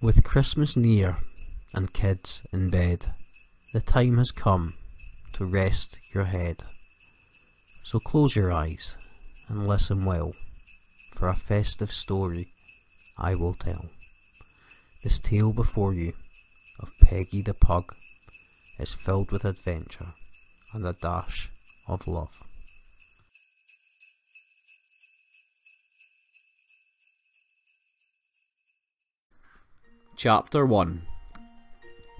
With Christmas near and kids in bed, the time has come to rest your head. So close your eyes and listen well, for a festive story I will tell. This tale before you of Peggy the Pug is filled with adventure and a dash of love. Chapter 1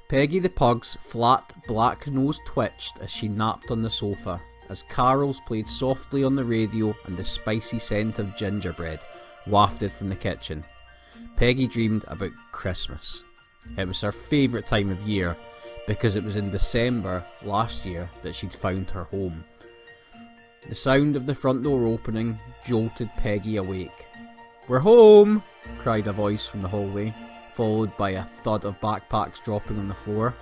Peggy the Pug's flat black nose twitched as she napped on the sofa, as carols played softly on the radio and the spicy scent of gingerbread wafted from the kitchen. Peggy dreamed about Christmas. It was her favourite time of year because it was in December last year that she'd found her home. The sound of the front door opening jolted Peggy awake. We're home! cried a voice from the hallway followed by a thud of backpacks dropping on the floor.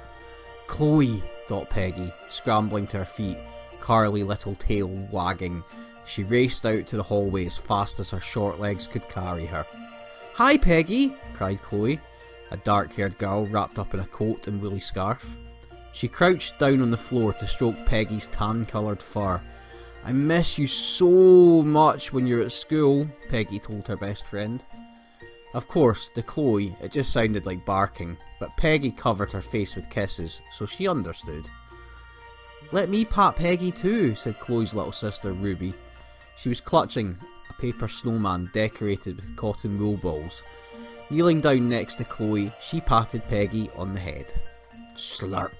Chloe, thought Peggy, scrambling to her feet, Carly little tail wagging. She raced out to the hallway as fast as her short legs could carry her. Hi, Peggy, cried Chloe, a dark haired girl wrapped up in a coat and woolly scarf. She crouched down on the floor to stroke Peggy's tan coloured fur. I miss you so much when you're at school, Peggy told her best friend. Of course, to Chloe, it just sounded like barking, but Peggy covered her face with kisses, so she understood. Let me pat Peggy too, said Chloe's little sister Ruby. She was clutching a paper snowman decorated with cotton wool balls. Kneeling down next to Chloe, she patted Peggy on the head. Slurp.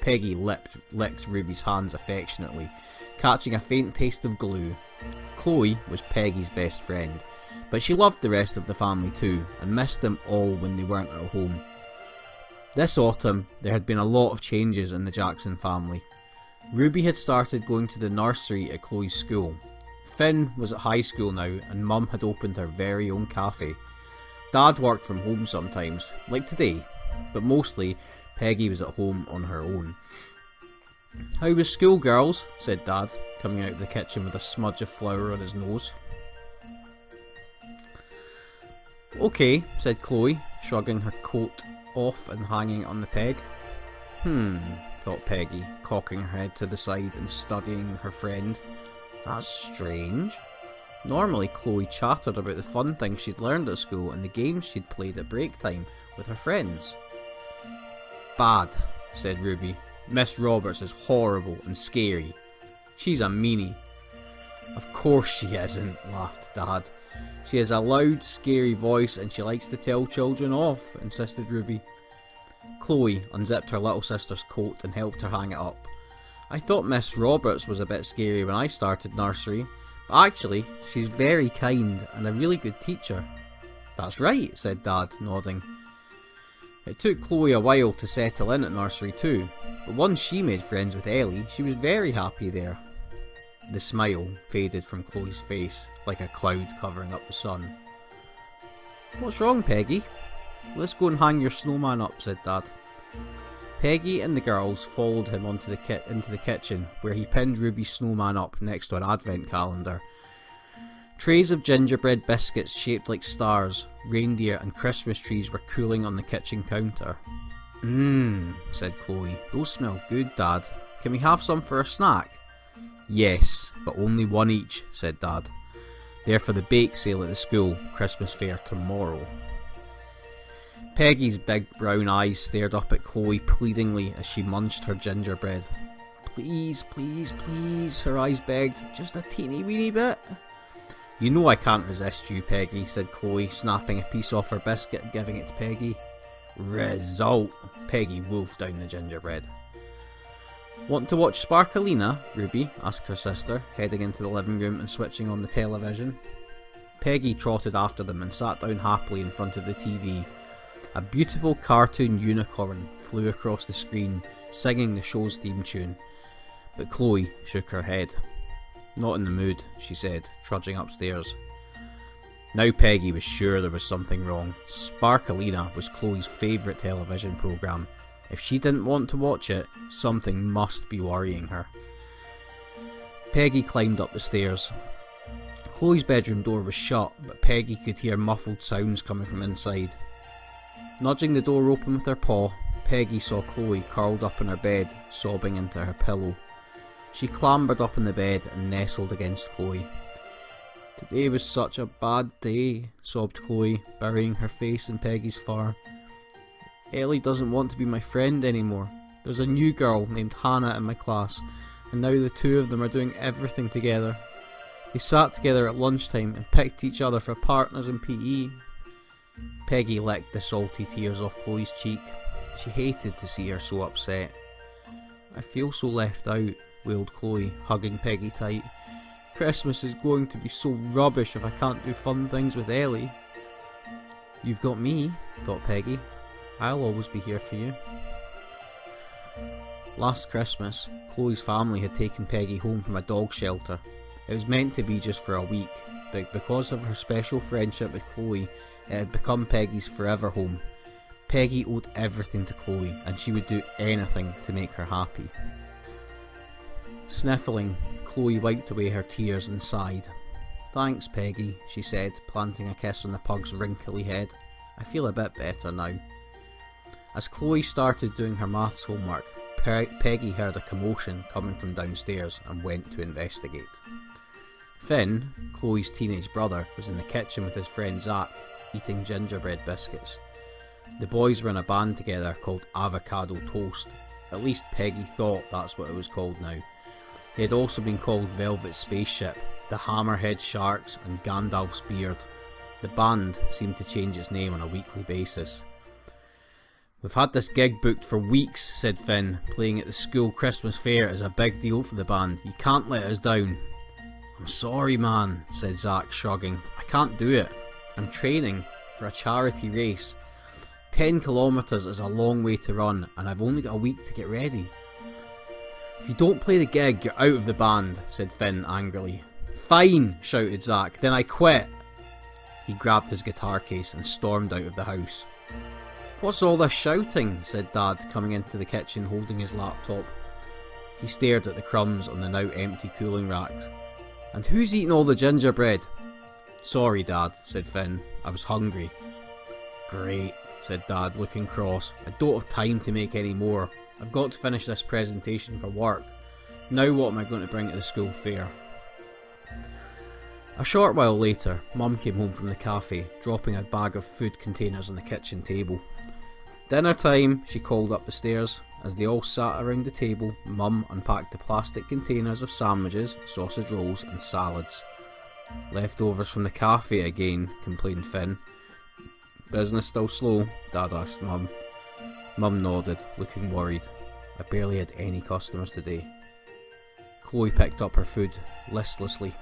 Peggy licked Ruby's hands affectionately, catching a faint taste of glue. Chloe was Peggy's best friend, but she loved the rest of the family too, and missed them all when they weren't at home. This autumn, there had been a lot of changes in the Jackson family. Ruby had started going to the nursery at Chloe's school. Finn was at high school now, and Mum had opened her very own cafe. Dad worked from home sometimes, like today, but mostly Peggy was at home on her own. How was school, girls? said Dad, coming out of the kitchen with a smudge of flour on his nose. Okay, said Chloe, shrugging her coat off and hanging it on the peg. Hmm, thought Peggy, cocking her head to the side and studying her friend. That's strange. Normally, Chloe chattered about the fun things she'd learned at school and the games she'd played at break time with her friends. Bad, said Ruby. Miss Roberts is horrible and scary. She's a meanie. Of course she isn't, laughed Dad. She has a loud, scary voice and she likes to tell children off, insisted Ruby. Chloe unzipped her little sister's coat and helped her hang it up. I thought Miss Roberts was a bit scary when I started nursery, but actually, she's very kind and a really good teacher. That's right, said Dad, nodding. It took Chloe a while to settle in at nursery too, but once she made friends with Ellie, she was very happy there. The smile faded from Chloe's face like a cloud covering up the sun. What's wrong, Peggy? Let's go and hang your snowman up, said Dad. Peggy and the girls followed him onto the kit into the kitchen, where he pinned Ruby's snowman up next to an advent calendar. Trays of gingerbread biscuits shaped like stars, reindeer, and Christmas trees were cooling on the kitchen counter. Mmm, said Chloe. Those smell good, Dad. Can we have some for a snack? Yes, but only one each, said Dad. They're for the bake sale at the school, Christmas fair tomorrow. Peggy's big brown eyes stared up at Chloe pleadingly as she munched her gingerbread. Please, please, please, her eyes begged, just a teeny weeny bit. You know I can't resist you, Peggy, said Chloe, snapping a piece off her biscuit and giving it to Peggy. Result! Peggy wolfed down the gingerbread. Want to watch Sparkalina? Ruby asked her sister, heading into the living room and switching on the television. Peggy trotted after them and sat down happily in front of the TV. A beautiful cartoon unicorn flew across the screen, singing the show's theme tune. But Chloe shook her head. Not in the mood, she said, trudging upstairs. Now Peggy was sure there was something wrong. Sparkalina was Chloe's favourite television programme, if she didn't want to watch it, something must be worrying her. Peggy climbed up the stairs. Chloe's bedroom door was shut, but Peggy could hear muffled sounds coming from inside. Nudging the door open with her paw, Peggy saw Chloe curled up in her bed, sobbing into her pillow. She clambered up in the bed and nestled against Chloe. Today was such a bad day, sobbed Chloe, burying her face in Peggy's fur. Ellie doesn't want to be my friend anymore. There's a new girl named Hannah in my class, and now the two of them are doing everything together. They sat together at lunchtime and picked each other for partners in PE. Peggy licked the salty tears off Chloe's cheek. She hated to see her so upset. I feel so left out, wailed Chloe, hugging Peggy tight. Christmas is going to be so rubbish if I can't do fun things with Ellie. You've got me, thought Peggy. I'll always be here for you. Last Christmas, Chloe's family had taken Peggy home from a dog shelter. It was meant to be just for a week, but because of her special friendship with Chloe, it had become Peggy's forever home. Peggy owed everything to Chloe, and she would do anything to make her happy. Sniffling, Chloe wiped away her tears and sighed. Thanks, Peggy, she said, planting a kiss on the pug's wrinkly head. I feel a bit better now. As Chloe started doing her maths homework, Pe Peggy heard a commotion coming from downstairs and went to investigate. Finn, Chloe's teenage brother, was in the kitchen with his friend Zach, eating gingerbread biscuits. The boys were in a band together called Avocado Toast. At least Peggy thought that's what it was called now. They had also been called Velvet Spaceship, the Hammerhead Sharks, and Gandalf's Beard. The band seemed to change its name on a weekly basis. We've had this gig booked for weeks, said Finn. Playing at the school Christmas fair is a big deal for the band. You can't let us down. I'm sorry, man, said Zach, shrugging. I can't do it. I'm training for a charity race. 10 kilometres is a long way to run, and I've only got a week to get ready. If you don't play the gig, you're out of the band, said Finn angrily. Fine, shouted Zach, then I quit. He grabbed his guitar case and stormed out of the house. What's all this shouting? said Dad, coming into the kitchen holding his laptop. He stared at the crumbs on the now empty cooling racks. And who's eating all the gingerbread? Sorry, Dad, said Finn. I was hungry. Great, said Dad, looking cross. I don't have time to make any more. I've got to finish this presentation for work. Now what am I going to bring to the school fair? A short while later, Mum came home from the cafe, dropping a bag of food containers on the kitchen table. Dinner time, she called up the stairs. As they all sat around the table, Mum unpacked the plastic containers of sandwiches, sausage rolls, and salads. Leftovers from the cafe again, complained Finn. Business still slow? Dad asked Mum. Mum nodded, looking worried. I barely had any customers today. Chloe picked up her food, listlessly.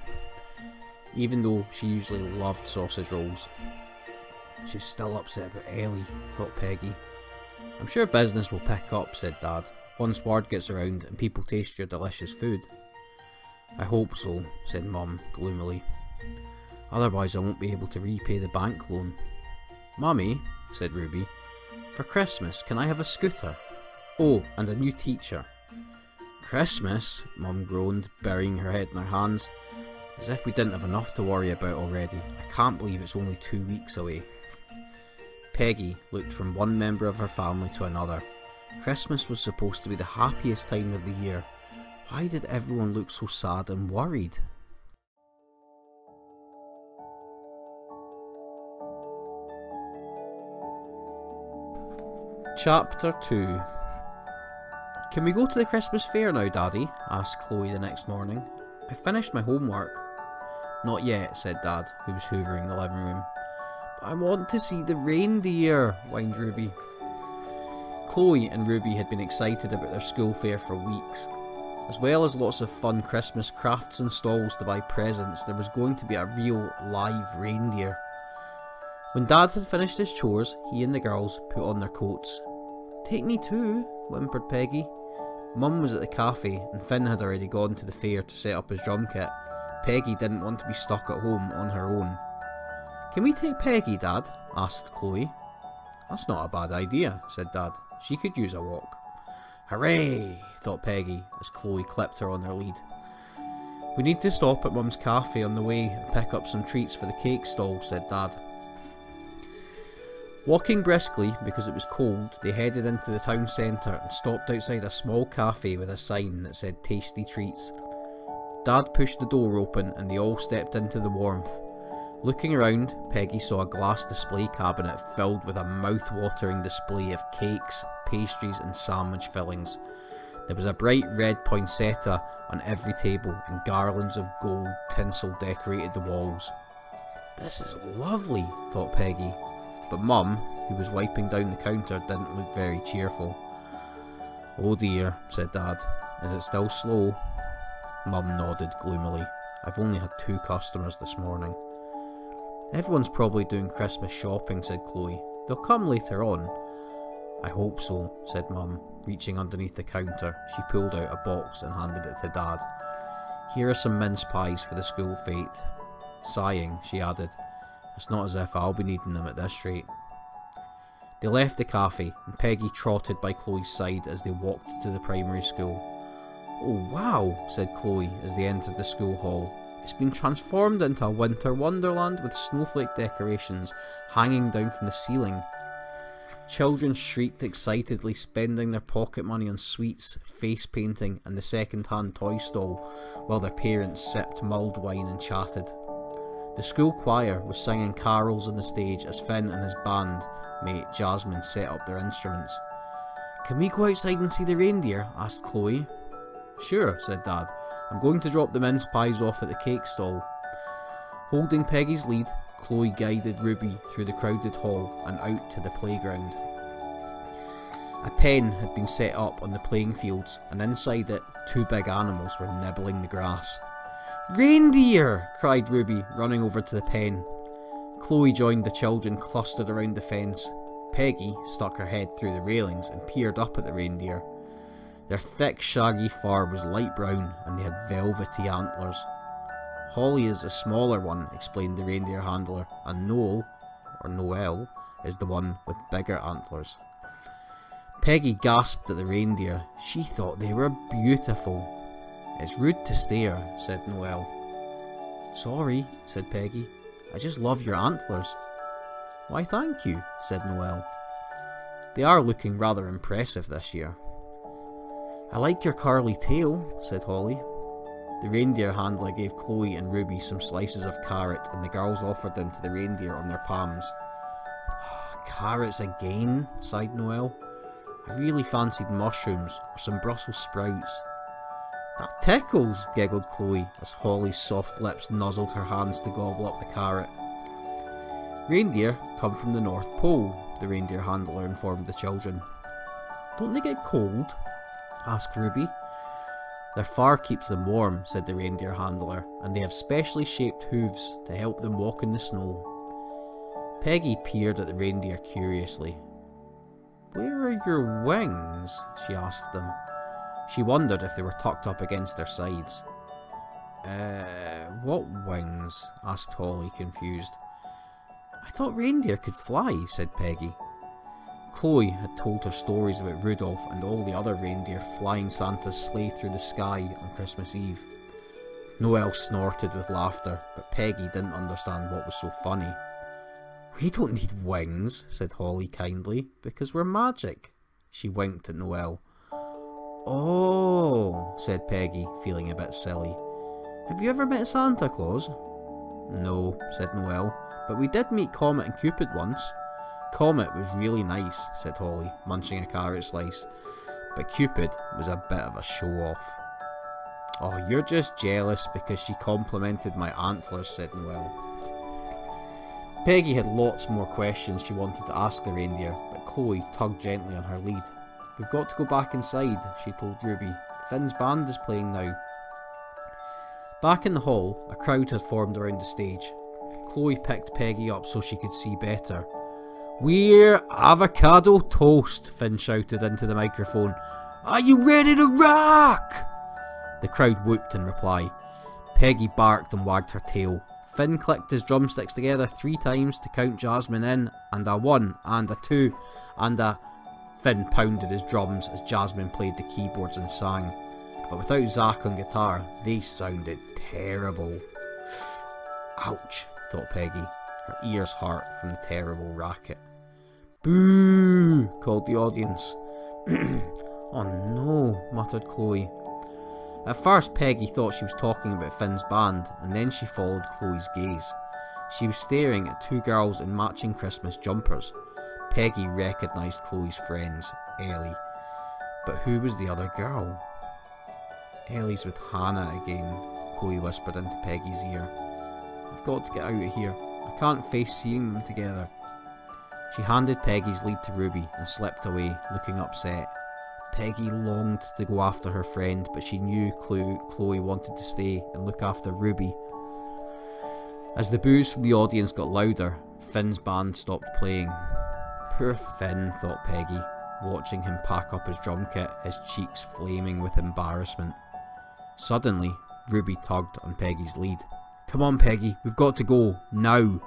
Even though she usually loved sausage rolls. She's still upset about Ellie, thought Peggy. I'm sure business will pick up, said Dad, once word gets around and people taste your delicious food. I hope so, said Mum gloomily. Otherwise I won't be able to repay the bank loan. Mummy, said Ruby, for Christmas can I have a scooter? Oh, and a new teacher. Christmas? Mum groaned, burying her head in her hands. As if we didn't have enough to worry about already. I can't believe it's only two weeks away. Peggy looked from one member of her family to another. Christmas was supposed to be the happiest time of the year. Why did everyone look so sad and worried? Chapter 2 Can we go to the Christmas fair now, Daddy? asked Chloe the next morning. I finished my homework. Not yet, said Dad, who was hoovering the living room. I want to see the reindeer, whined Ruby. Chloe and Ruby had been excited about their school fair for weeks. As well as lots of fun Christmas crafts and stalls to buy presents, there was going to be a real live reindeer. When Dad had finished his chores, he and the girls put on their coats. Take me too, whimpered Peggy. Mum was at the cafe, and Finn had already gone to the fair to set up his drum kit. Peggy didn't want to be stuck at home on her own. Can we take Peggy, Dad? asked Chloe. That's not a bad idea, said Dad. She could use a walk. Hooray, thought Peggy as Chloe clipped her on her lead. We need to stop at Mum's cafe on the way and pick up some treats for the cake stall, said Dad. Walking briskly because it was cold, they headed into the town centre and stopped outside a small cafe with a sign that said Tasty Treats. Dad pushed the door open and they all stepped into the warmth. Looking around, Peggy saw a glass display cabinet filled with a mouth-watering display of cakes, pastries and sandwich fillings. There was a bright red poinsettia on every table and garlands of gold tinsel decorated the walls. This is lovely, thought Peggy, but Mum, who was wiping down the counter, didn't look very cheerful. Oh dear, said Dad. Is it still slow? Mum nodded gloomily. I've only had two customers this morning. Everyone's probably doing Christmas shopping, said Chloe. They'll come later on. I hope so, said Mum. Reaching underneath the counter, she pulled out a box and handed it to Dad. Here are some mince pies for the school fete. Sighing, she added, it's not as if I'll be needing them at this rate. They left the cafe, and Peggy trotted by Chloe's side as they walked to the primary school. Oh wow, said Chloe as they entered the school hall. It's been transformed into a winter wonderland with snowflake decorations hanging down from the ceiling. Children shrieked excitedly, spending their pocket money on sweets, face painting, and the second hand toy stall, while their parents sipped mulled wine and chatted. The school choir was singing carols on the stage as Finn and his band mate Jasmine set up their instruments. Can we go outside and see the reindeer? asked Chloe. Sure, said Dad. I'm going to drop the mince pies off at the cake stall. Holding Peggy's lead, Chloe guided Ruby through the crowded hall and out to the playground. A pen had been set up on the playing fields, and inside it, two big animals were nibbling the grass. Reindeer! cried Ruby, running over to the pen. Chloe joined the children clustered around the fence. Peggy stuck her head through the railings and peered up at the reindeer. Their thick, shaggy fur was light brown and they had velvety antlers. Holly is a smaller one, explained the reindeer handler, and Noel, or Noel, is the one with bigger antlers. Peggy gasped at the reindeer. She thought they were beautiful. It's rude to stare, said Noel. Sorry, said Peggy. I just love your antlers. Why thank you, said Noel. They are looking rather impressive this year. I like your curly tail, said Holly. The reindeer handler gave Chloe and Ruby some slices of carrot and the girls offered them to the reindeer on their palms. Carrots again, sighed Noel. I really fancied mushrooms or some Brussels sprouts. That tickles, giggled Chloe as Holly's soft lips nuzzled her hands to gobble up the carrot. Reindeer come from the North Pole, the reindeer handler informed the children. Don't they get cold? Asked Ruby. Their fur keeps them warm, said the reindeer handler, and they have specially shaped hooves to help them walk in the snow. Peggy peered at the reindeer curiously. Where are your wings? she asked them. She wondered if they were tucked up against their sides. Uh, what wings? asked Holly, confused. I thought reindeer could fly, said Peggy. Chloe had told her stories about Rudolph and all the other reindeer flying Santa's sleigh through the sky on Christmas Eve. Noel snorted with laughter, but Peggy didn't understand what was so funny. We don't need wings, said Holly kindly, because we're magic. She winked at Noel. Oh, said Peggy, feeling a bit silly. Have you ever met Santa Claus? No, said Noel, but we did meet Comet and Cupid once. Comet was really nice, said Holly, munching a carrot slice, but Cupid was a bit of a show-off. Oh, you're just jealous because she complimented my antlers, said Noel. Peggy had lots more questions she wanted to ask the reindeer, but Chloe tugged gently on her lead. We've got to go back inside, she told Ruby. Finn's band is playing now. Back in the hall, a crowd had formed around the stage. Chloe picked Peggy up so she could see better. We're avocado toast, Finn shouted into the microphone. Are you ready to rock? The crowd whooped in reply. Peggy barked and wagged her tail. Finn clicked his drumsticks together three times to count Jasmine in, and a one, and a two, and a Finn pounded his drums as Jasmine played the keyboards and sang. But without Zach on guitar, they sounded terrible. Ouch, thought Peggy, her ears hurt from the terrible racket. Boo! called the audience. oh no, muttered Chloe. At first, Peggy thought she was talking about Finn's band, and then she followed Chloe's gaze. She was staring at two girls in matching Christmas jumpers. Peggy recognised Chloe's friends, Ellie. But who was the other girl? Ellie's with Hannah again, Chloe whispered into Peggy's ear. I've got to get out of here. I can't face seeing them together. She handed Peggy's lead to Ruby and slipped away, looking upset. Peggy longed to go after her friend, but she knew Chloe wanted to stay and look after Ruby. As the boos from the audience got louder, Finn's band stopped playing. Poor Finn, thought Peggy, watching him pack up his drum kit, his cheeks flaming with embarrassment. Suddenly, Ruby tugged on Peggy's lead. Come on, Peggy, we've got to go, now!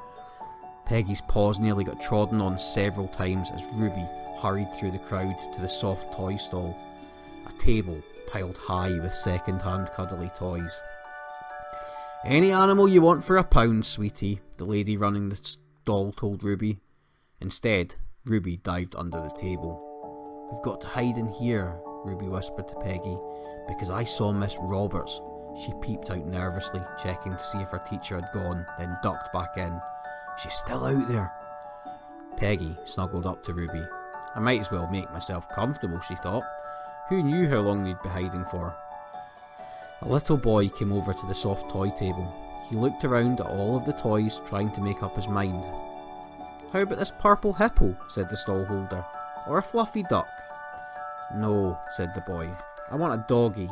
Peggy's paws nearly got trodden on several times as Ruby hurried through the crowd to the soft toy stall, a table piled high with second-hand cuddly toys. Any animal you want for a pound, sweetie, the lady running the stall told Ruby. Instead, Ruby dived under the table. We've got to hide in here, Ruby whispered to Peggy, because I saw Miss Roberts. She peeped out nervously, checking to see if her teacher had gone, then ducked back in. She's still out there. Peggy snuggled up to Ruby. I might as well make myself comfortable, she thought. Who knew how long they'd be hiding for? A little boy came over to the soft toy table. He looked around at all of the toys, trying to make up his mind. How about this purple hippo? said the stall holder. Or a fluffy duck? No, said the boy. I want a doggy.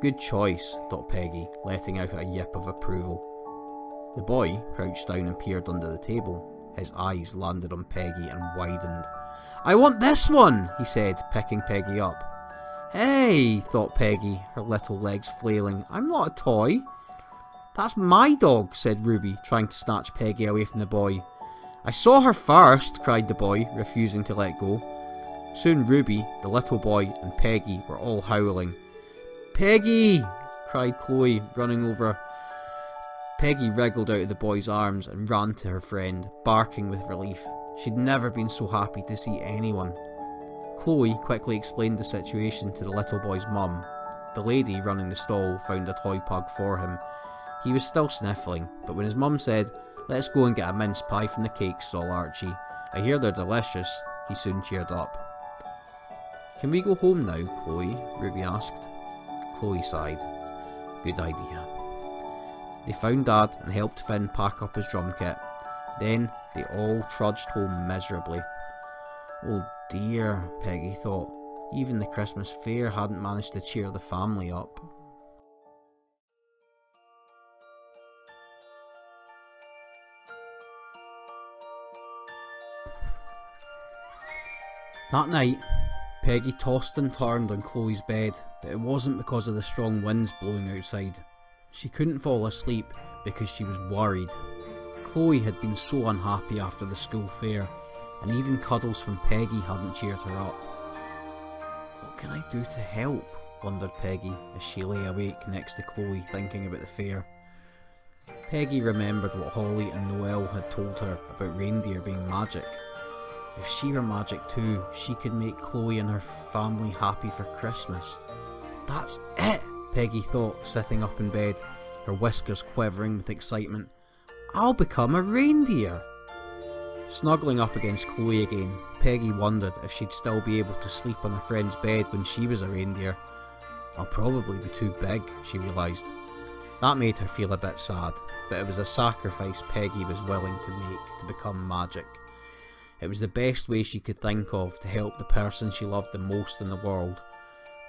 Good choice, thought Peggy, letting out a yip of approval. The boy crouched down and peered under the table. His eyes landed on Peggy and widened. I want this one, he said, picking Peggy up. Hey, thought Peggy, her little legs flailing. I'm not a toy. That's my dog, said Ruby, trying to snatch Peggy away from the boy. I saw her first, cried the boy, refusing to let go. Soon Ruby, the little boy, and Peggy were all howling. Peggy! cried Chloe, running over Peggy wriggled out of the boy's arms and ran to her friend, barking with relief. She'd never been so happy to see anyone. Chloe quickly explained the situation to the little boy's mum. The lady running the stall found a toy pug for him. He was still sniffling, but when his mum said, Let's go and get a mince pie from the cake stall, Archie. I hear they're delicious, he soon cheered up. Can we go home now, Chloe? Ruby asked. Chloe sighed. Good idea. They found Dad and helped Finn pack up his drum kit. Then they all trudged home miserably. Oh dear, Peggy thought. Even the Christmas fair hadn't managed to cheer the family up. That night, Peggy tossed and turned on Chloe's bed, but it wasn't because of the strong winds blowing outside. She couldn't fall asleep because she was worried. Chloe had been so unhappy after the school fair, and even cuddles from Peggy hadn't cheered her up. What can I do to help? wondered Peggy as she lay awake next to Chloe thinking about the fair. Peggy remembered what Holly and Noel had told her about reindeer being magic. If she were magic too, she could make Chloe and her family happy for Christmas. That's it! Peggy thought, sitting up in bed, her whiskers quivering with excitement. I'll become a reindeer! Snuggling up against Chloe again, Peggy wondered if she'd still be able to sleep on her friend's bed when she was a reindeer. I'll probably be too big, she realised. That made her feel a bit sad, but it was a sacrifice Peggy was willing to make to become magic. It was the best way she could think of to help the person she loved the most in the world.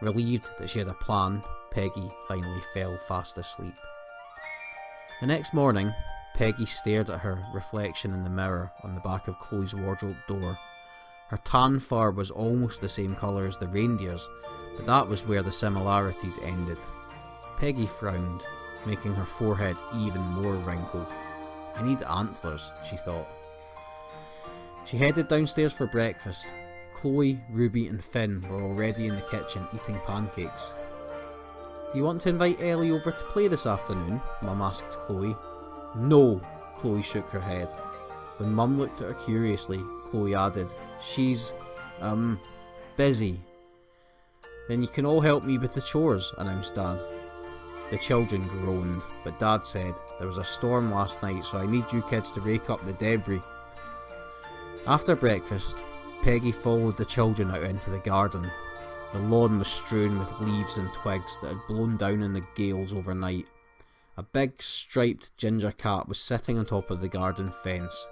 Relieved that she had a plan, Peggy finally fell fast asleep. The next morning, Peggy stared at her reflection in the mirror on the back of Chloe's wardrobe door. Her tan fur was almost the same colour as the reindeer's, but that was where the similarities ended. Peggy frowned, making her forehead even more wrinkled. I need antlers, she thought. She headed downstairs for breakfast. Chloe, Ruby, and Finn were already in the kitchen eating pancakes. Do you want to invite Ellie over to play this afternoon? Mum asked Chloe. No, Chloe shook her head. When Mum looked at her curiously, Chloe added, She's, um, busy. Then you can all help me with the chores, announced Dad. The children groaned, but Dad said, There was a storm last night, so I need you kids to rake up the debris. After breakfast, Peggy followed the children out into the garden. The lawn was strewn with leaves and twigs that had blown down in the gales overnight. A big striped ginger cat was sitting on top of the garden fence.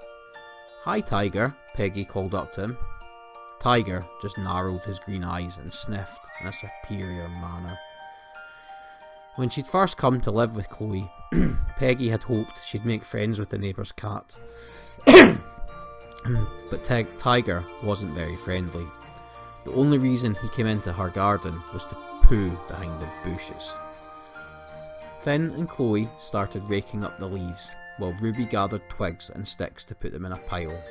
Hi, Tiger, Peggy called up to him. Tiger just narrowed his green eyes and sniffed in a superior manner. When she'd first come to live with Chloe, Peggy had hoped she'd make friends with the neighbour's cat. but Tiger wasn't very friendly. The only reason he came into her garden was to poo behind the bushes. Finn and Chloe started raking up the leaves, while Ruby gathered twigs and sticks to put them in a pile.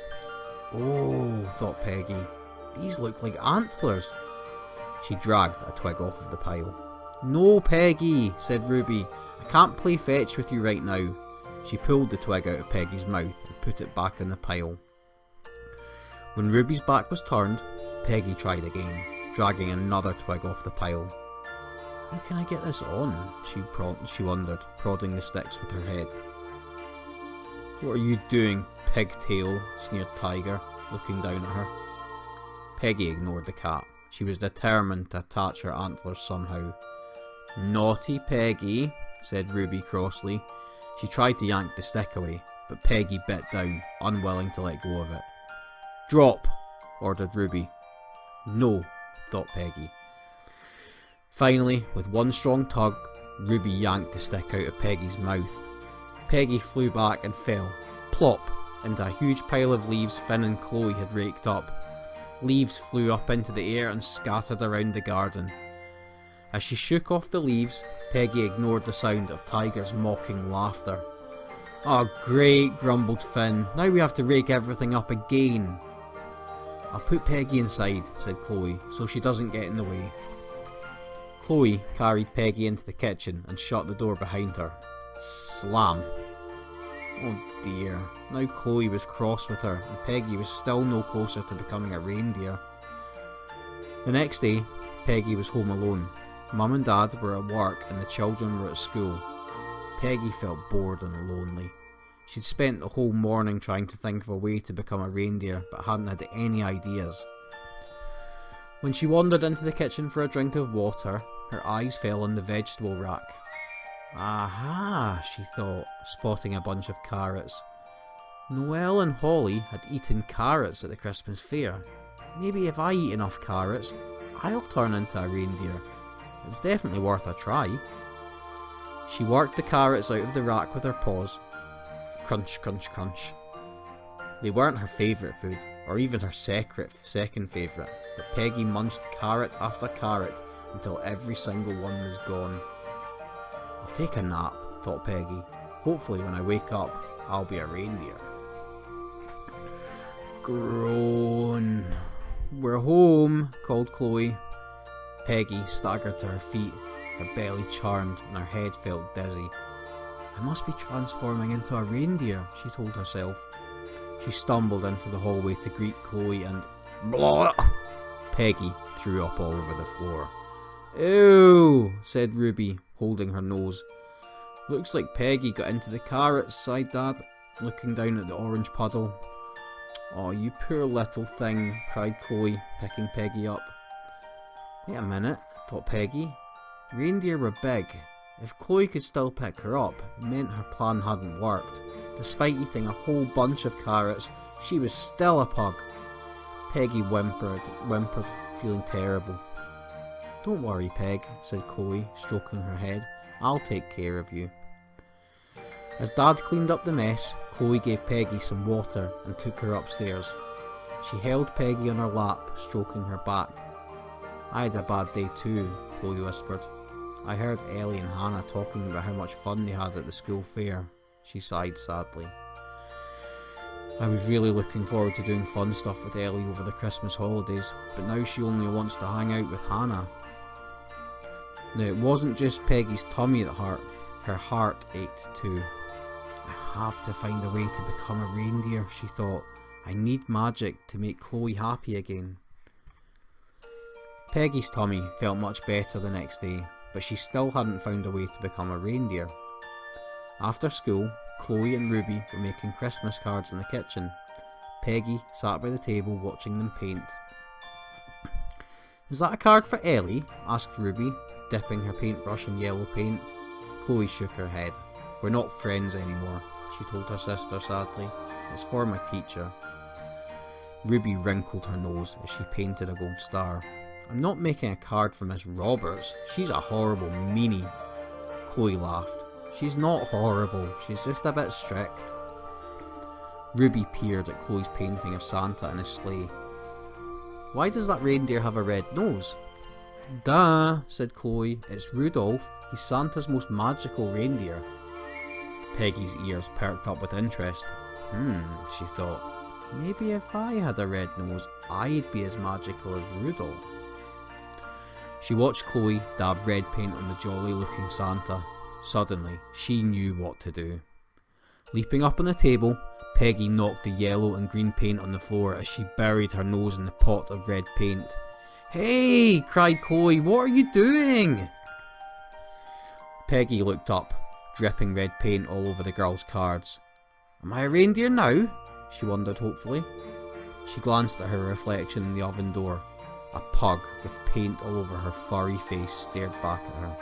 Oh, thought Peggy, these look like antlers. She dragged a twig off of the pile. No, Peggy, said Ruby. I can't play fetch with you right now. She pulled the twig out of Peggy's mouth and put it back in the pile. When Ruby's back was turned, Peggy tried again, dragging another twig off the pile. How can I get this on? She, she wondered, prodding the sticks with her head. What are you doing, pigtail? sneered Tiger, looking down at her. Peggy ignored the cat. She was determined to attach her antlers somehow. Naughty Peggy, said Ruby crossly. She tried to yank the stick away, but Peggy bit down, unwilling to let go of it. Drop, ordered Ruby. No, thought Peggy. Finally, with one strong tug, Ruby yanked the stick out of Peggy's mouth. Peggy flew back and fell, plop, into a huge pile of leaves Finn and Chloe had raked up. Leaves flew up into the air and scattered around the garden. As she shook off the leaves, Peggy ignored the sound of Tiger's mocking laughter. Oh great, grumbled Finn. Now we have to rake everything up again. I'll put Peggy inside, said Chloe, so she doesn't get in the way. Chloe carried Peggy into the kitchen and shut the door behind her. Slam. Oh dear. Now Chloe was cross with her, and Peggy was still no closer to becoming a reindeer. The next day, Peggy was home alone. Mum and Dad were at work and the children were at school. Peggy felt bored and lonely. She'd spent the whole morning trying to think of a way to become a reindeer, but hadn't had any ideas. When she wandered into the kitchen for a drink of water, her eyes fell on the vegetable rack. Aha, she thought, spotting a bunch of carrots. Noel and Holly had eaten carrots at the Christmas fair. Maybe if I eat enough carrots, I'll turn into a reindeer. It was definitely worth a try. She worked the carrots out of the rack with her paws. Crunch, crunch, crunch. They weren't her favourite food, or even her secret second favourite, but Peggy munched carrot after carrot until every single one was gone. I'll take a nap, thought Peggy. Hopefully when I wake up, I'll be a reindeer. Groan. We're home, called Chloe. Peggy staggered to her feet, her belly charmed and her head felt dizzy. I must be transforming into a reindeer, she told herself. She stumbled into the hallway to greet Chloe and blah! Peggy threw up all over the floor. Ew, said Ruby, holding her nose. Looks like Peggy got into the carrots, sighed Dad, looking down at the orange puddle. Oh, you poor little thing, cried Chloe, picking Peggy up. Wait a minute, thought Peggy. Reindeer were big. If Chloe could still pick her up, it meant her plan hadn't worked. Despite eating a whole bunch of carrots, she was still a pug. Peggy whimpered, whimpered, feeling terrible. Don't worry, Peg, said Chloe, stroking her head. I'll take care of you. As Dad cleaned up the mess, Chloe gave Peggy some water and took her upstairs. She held Peggy on her lap, stroking her back. I had a bad day too, Chloe whispered. I heard Ellie and Hannah talking about how much fun they had at the school fair. She sighed sadly. I was really looking forward to doing fun stuff with Ellie over the Christmas holidays, but now she only wants to hang out with Hannah. Now, it wasn't just Peggy's tummy that hurt, her heart ached too. I have to find a way to become a reindeer, she thought. I need magic to make Chloe happy again. Peggy's tummy felt much better the next day, but she still hadn't found a way to become a reindeer. After school, Chloe and Ruby were making Christmas cards in the kitchen. Peggy sat by the table watching them paint. Is that a card for Ellie? asked Ruby, dipping her paintbrush in yellow paint. Chloe shook her head. We're not friends anymore, she told her sister sadly. It's for my teacher. Ruby wrinkled her nose as she painted a gold star. I'm not making a card for Miss Roberts. She's a horrible meanie. Chloe laughed. She's not horrible, she's just a bit strict. Ruby peered at Chloe's painting of Santa in his sleigh. Why does that reindeer have a red nose? Duh, said Chloe. It's Rudolph. He's Santa's most magical reindeer. Peggy's ears perked up with interest. Hmm, she thought. Maybe if I had a red nose, I'd be as magical as Rudolph. She watched Chloe dab red paint on the jolly looking Santa. Suddenly, she knew what to do. Leaping up on the table, Peggy knocked the yellow and green paint on the floor as she buried her nose in the pot of red paint. Hey! cried Chloe, what are you doing? Peggy looked up, dripping red paint all over the girl's cards. Am I a reindeer now? She wondered hopefully. She glanced at her reflection in the oven door. A pug with paint all over her furry face stared back at her.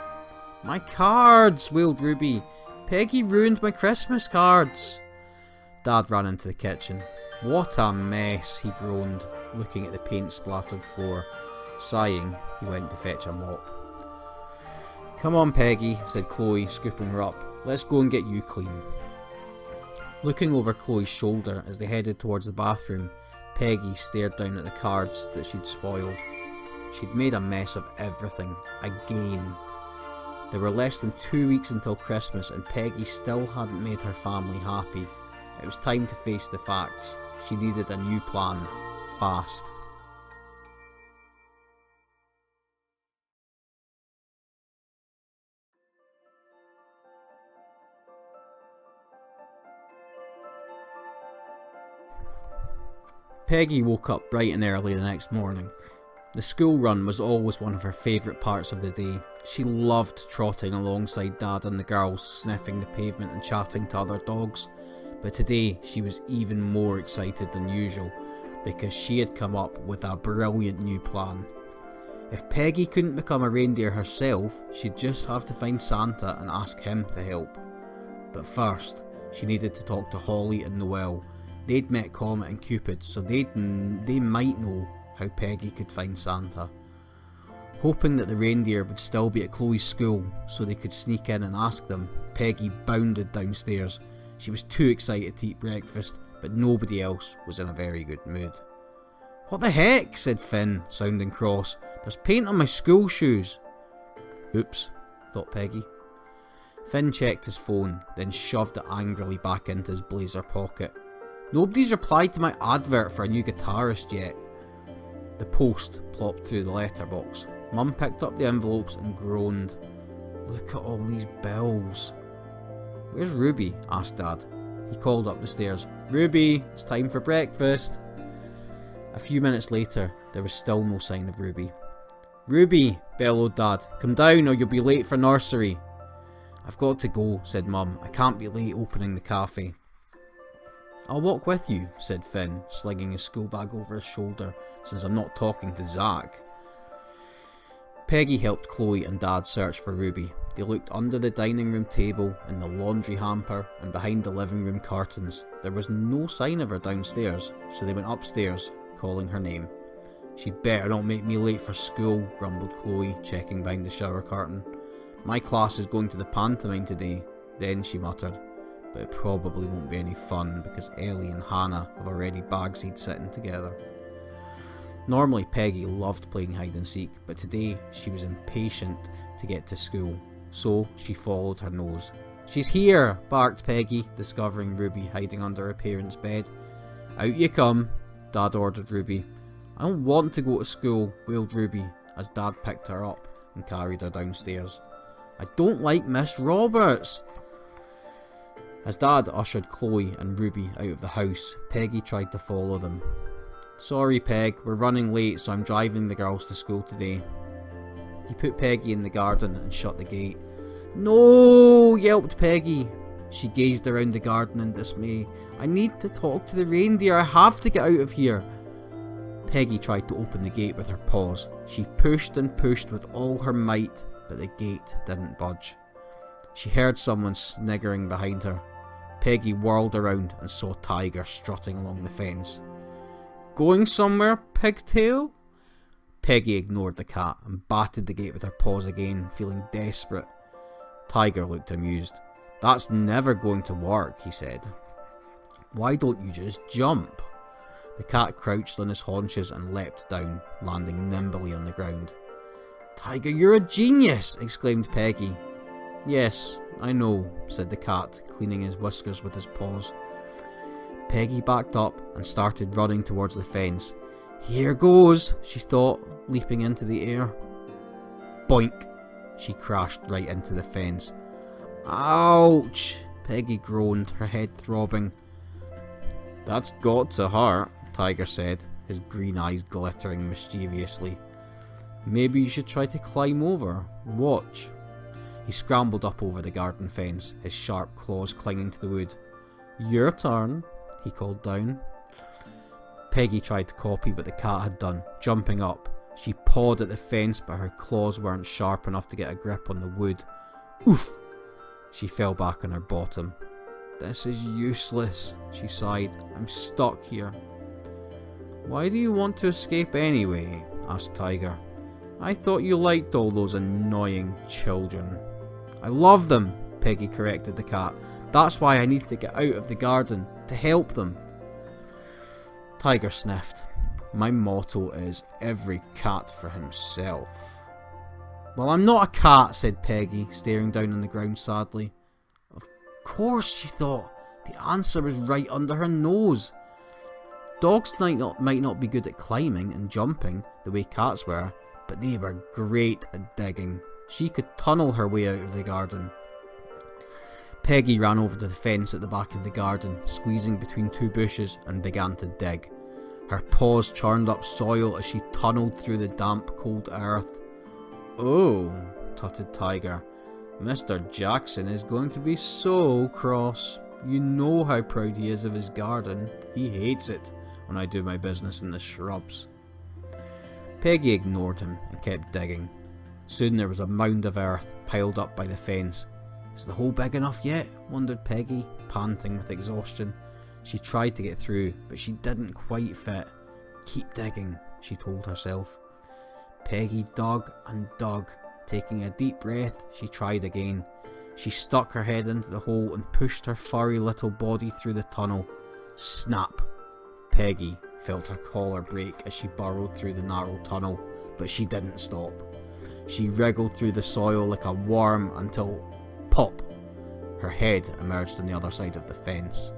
My cards! wailed Ruby. Peggy ruined my Christmas cards. Dad ran into the kitchen. What a mess, he groaned, looking at the paint splattered floor. Sighing, he went to fetch a mop. Come on, Peggy, said Chloe, scooping her up. Let's go and get you clean. Looking over Chloe's shoulder as they headed towards the bathroom, Peggy stared down at the cards that she'd spoiled. She'd made a mess of everything, again. There were less than two weeks until Christmas and Peggy still hadn't made her family happy. It was time to face the facts. She needed a new plan. Fast. Peggy woke up bright and early the next morning. The school run was always one of her favourite parts of the day. She loved trotting alongside Dad and the girls, sniffing the pavement and chatting to other dogs. But today she was even more excited than usual because she had come up with a brilliant new plan. If Peggy couldn't become a reindeer herself, she'd just have to find Santa and ask him to help. But first, she needed to talk to Holly and Noel They'd met Comet and Cupid, so they'd, they might know how Peggy could find Santa. Hoping that the reindeer would still be at Chloe's school so they could sneak in and ask them, Peggy bounded downstairs. She was too excited to eat breakfast, but nobody else was in a very good mood. What the heck? said Finn, sounding cross. There's paint on my school shoes. Oops, thought Peggy. Finn checked his phone, then shoved it angrily back into his blazer pocket. Nobody's replied to my advert for a new guitarist yet. The post plopped through the letterbox. Mum picked up the envelopes and groaned. Look at all these bills. Where's Ruby? asked Dad. He called up the stairs. Ruby, it's time for breakfast. A few minutes later, there was still no sign of Ruby. Ruby, bellowed Dad, come down or you'll be late for nursery. I've got to go, said Mum. I can't be late opening the cafe. I'll walk with you, said Finn, slinging his school bag over his shoulder, since I'm not talking to Zach. Peggy helped Chloe and Dad search for Ruby. They looked under the dining room table, in the laundry hamper, and behind the living room curtains. There was no sign of her downstairs, so they went upstairs, calling her name. She'd better not make me late for school, grumbled Chloe, checking behind the shower curtain. My class is going to the pantomime today. Then she muttered, but it probably won't be any fun because Ellie and Hannah have already bagsied sitting together. Normally Peggy loved playing hide and seek, but today she was impatient to get to school, so she followed her nose. She's here, barked Peggy, discovering Ruby hiding under her parents' bed. Out you come, Dad ordered Ruby. I don't want to go to school, wailed Ruby, as Dad picked her up and carried her downstairs. I don't like Miss Roberts, As Dad ushered Chloe and Ruby out of the house, Peggy tried to follow them. Sorry, Peg, we're running late, so I'm driving the girls to school today. He put Peggy in the garden and shut the gate. No, yelped Peggy. She gazed around the garden in dismay. I need to talk to the reindeer. I have to get out of here. Peggy tried to open the gate with her paws. She pushed and pushed with all her might, but the gate didn't budge. She heard someone sniggering behind her. Peggy whirled around and saw Tiger strutting along the fence. Going somewhere, Pigtail? Peggy ignored the cat and batted the gate with her paws again, feeling desperate. Tiger looked amused. That's never going to work, he said. Why don't you just jump? The cat crouched on his haunches and leapt down, landing nimbly on the ground. Tiger, you're a genius! exclaimed Peggy. Yes, I know, said the cat, cleaning his whiskers with his paws. Peggy backed up and started running towards the fence. Here goes, she thought, leaping into the air. Boink! She crashed right into the fence. Ouch! Peggy groaned, her head throbbing. That's got to hurt, Tiger said, his green eyes glittering mischievously. Maybe you should try to climb over. Watch. He scrambled up over the garden fence, his sharp claws clinging to the wood. Your turn, he called down. Peggy tried to copy what the cat had done, jumping up. She pawed at the fence, but her claws weren't sharp enough to get a grip on the wood. Oof! She fell back on her bottom. This is useless, she sighed. I'm stuck here. Why do you want to escape anyway? asked Tiger. I thought you liked all those annoying children. I love them, Peggy corrected the cat. That's why I need to get out of the garden, to help them. Tiger sniffed. My motto is every cat for himself. Well, I'm not a cat, said Peggy, staring down on the ground sadly. Of course, she thought. The answer was right under her nose. Dogs might not, might not be good at climbing and jumping the way cats were, but they were great at digging. She could tunnel her way out of the garden. Peggy ran over to the fence at the back of the garden, squeezing between two bushes, and began to dig. Her paws churned up soil as she tunneled through the damp, cold earth. Oh, tutted Tiger. Mr. Jackson is going to be so cross. You know how proud he is of his garden. He hates it when I do my business in the shrubs. Peggy ignored him and kept digging. Soon there was a mound of earth piled up by the fence. Is the hole big enough yet? wondered Peggy, panting with exhaustion. She tried to get through, but she didn't quite fit. Keep digging, she told herself. Peggy dug and dug. Taking a deep breath, she tried again. She stuck her head into the hole and pushed her furry little body through the tunnel. Snap! Peggy felt her collar break as she burrowed through the narrow tunnel, but she didn't stop. She wriggled through the soil like a worm until pop! Her head emerged on the other side of the fence.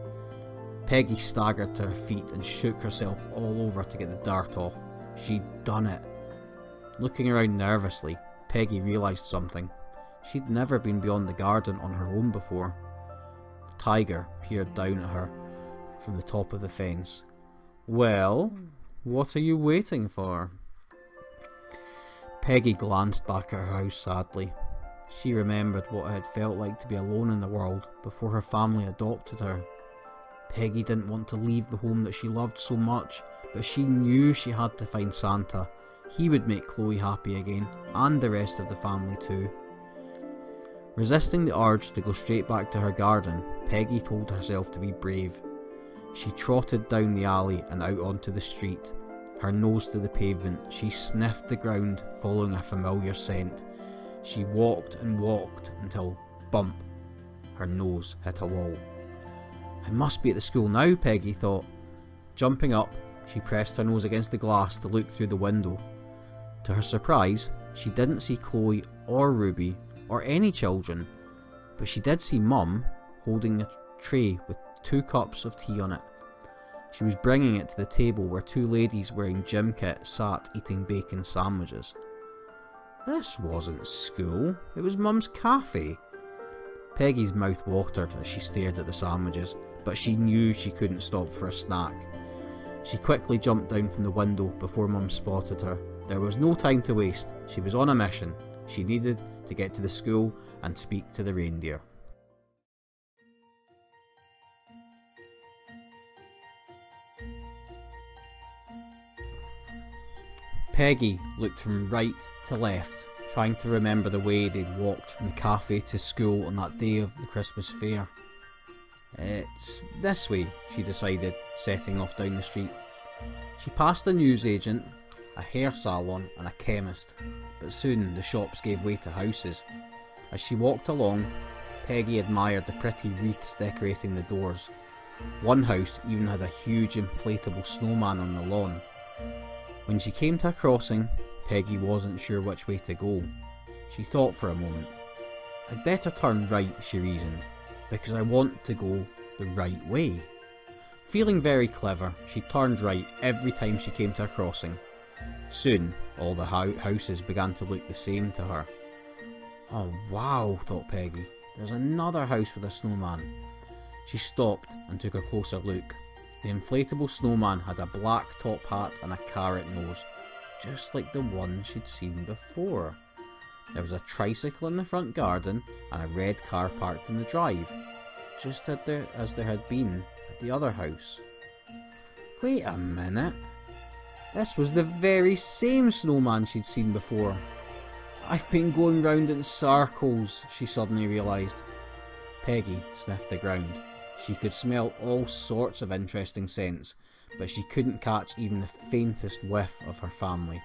Peggy staggered to her feet and shook herself all over to get the dirt off. She'd done it. Looking around nervously, Peggy realised something. She'd never been beyond the garden on her own before. Tiger peered down at her from the top of the fence. Well, what are you waiting for? Peggy glanced back at her house sadly. She remembered what it had felt like to be alone in the world before her family adopted her. Peggy didn't want to leave the home that she loved so much, but she knew she had to find Santa. He would make Chloe happy again, and the rest of the family too. Resisting the urge to go straight back to her garden, Peggy told herself to be brave. She trotted down the alley and out onto the street. Her nose to the pavement, she sniffed the ground, following a familiar scent. She walked and walked until, bump, her nose hit a wall. I must be at the school now, Peggy thought. Jumping up, she pressed her nose against the glass to look through the window. To her surprise, she didn't see Chloe or Ruby or any children, but she did see Mum holding a tray with two cups of tea on it. She was bringing it to the table where two ladies wearing gym kit sat eating bacon sandwiches. This wasn't school, it was Mum's cafe. Peggy's mouth watered as she stared at the sandwiches, but she knew she couldn't stop for a snack. She quickly jumped down from the window before Mum spotted her. There was no time to waste. She was on a mission. She needed to get to the school and speak to the reindeer. Peggy looked from right to left, trying to remember the way they'd walked from the cafe to school on that day of the Christmas fair. It's this way, she decided, setting off down the street. She passed a newsagent, a hair salon, and a chemist, but soon the shops gave way to houses. As she walked along, Peggy admired the pretty wreaths decorating the doors. One house even had a huge inflatable snowman on the lawn. When she came to a crossing, Peggy wasn't sure which way to go. She thought for a moment. I'd better turn right, she reasoned, because I want to go the right way. Feeling very clever, she turned right every time she came to a crossing. Soon, all the houses began to look the same to her. Oh wow, thought Peggy. There's another house with a snowman. She stopped and took a closer look. The inflatable snowman had a black top hat and a carrot nose, just like the one she'd seen before. There was a tricycle in the front garden and a red car parked in the drive, just as there, had been at the other house. Wait a minute. This was the very same snowman she'd seen before. I've been going round in circles, she suddenly realised. Peggy sniffed the ground. She could smell all sorts of interesting scents, but she couldn't catch even the faintest whiff of her family.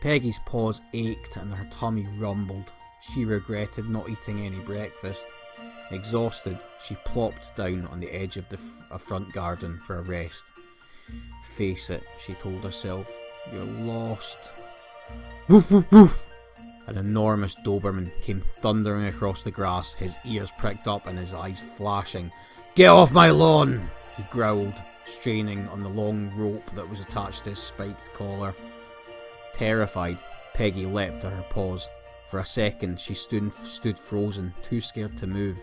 Peggy's paws ached and her tummy rumbled. She regretted not eating any breakfast. Exhausted, she plopped down on the edge of the front garden for a rest. Face it, she told herself, you're lost. Woof woof woof! An enormous Doberman came thundering across the grass, his ears pricked up and his eyes flashing. Get off my lawn! He growled, straining on the long rope that was attached to his spiked collar. Terrified, Peggy leapt to her paws. For a second, she stood, stood frozen, too scared to move.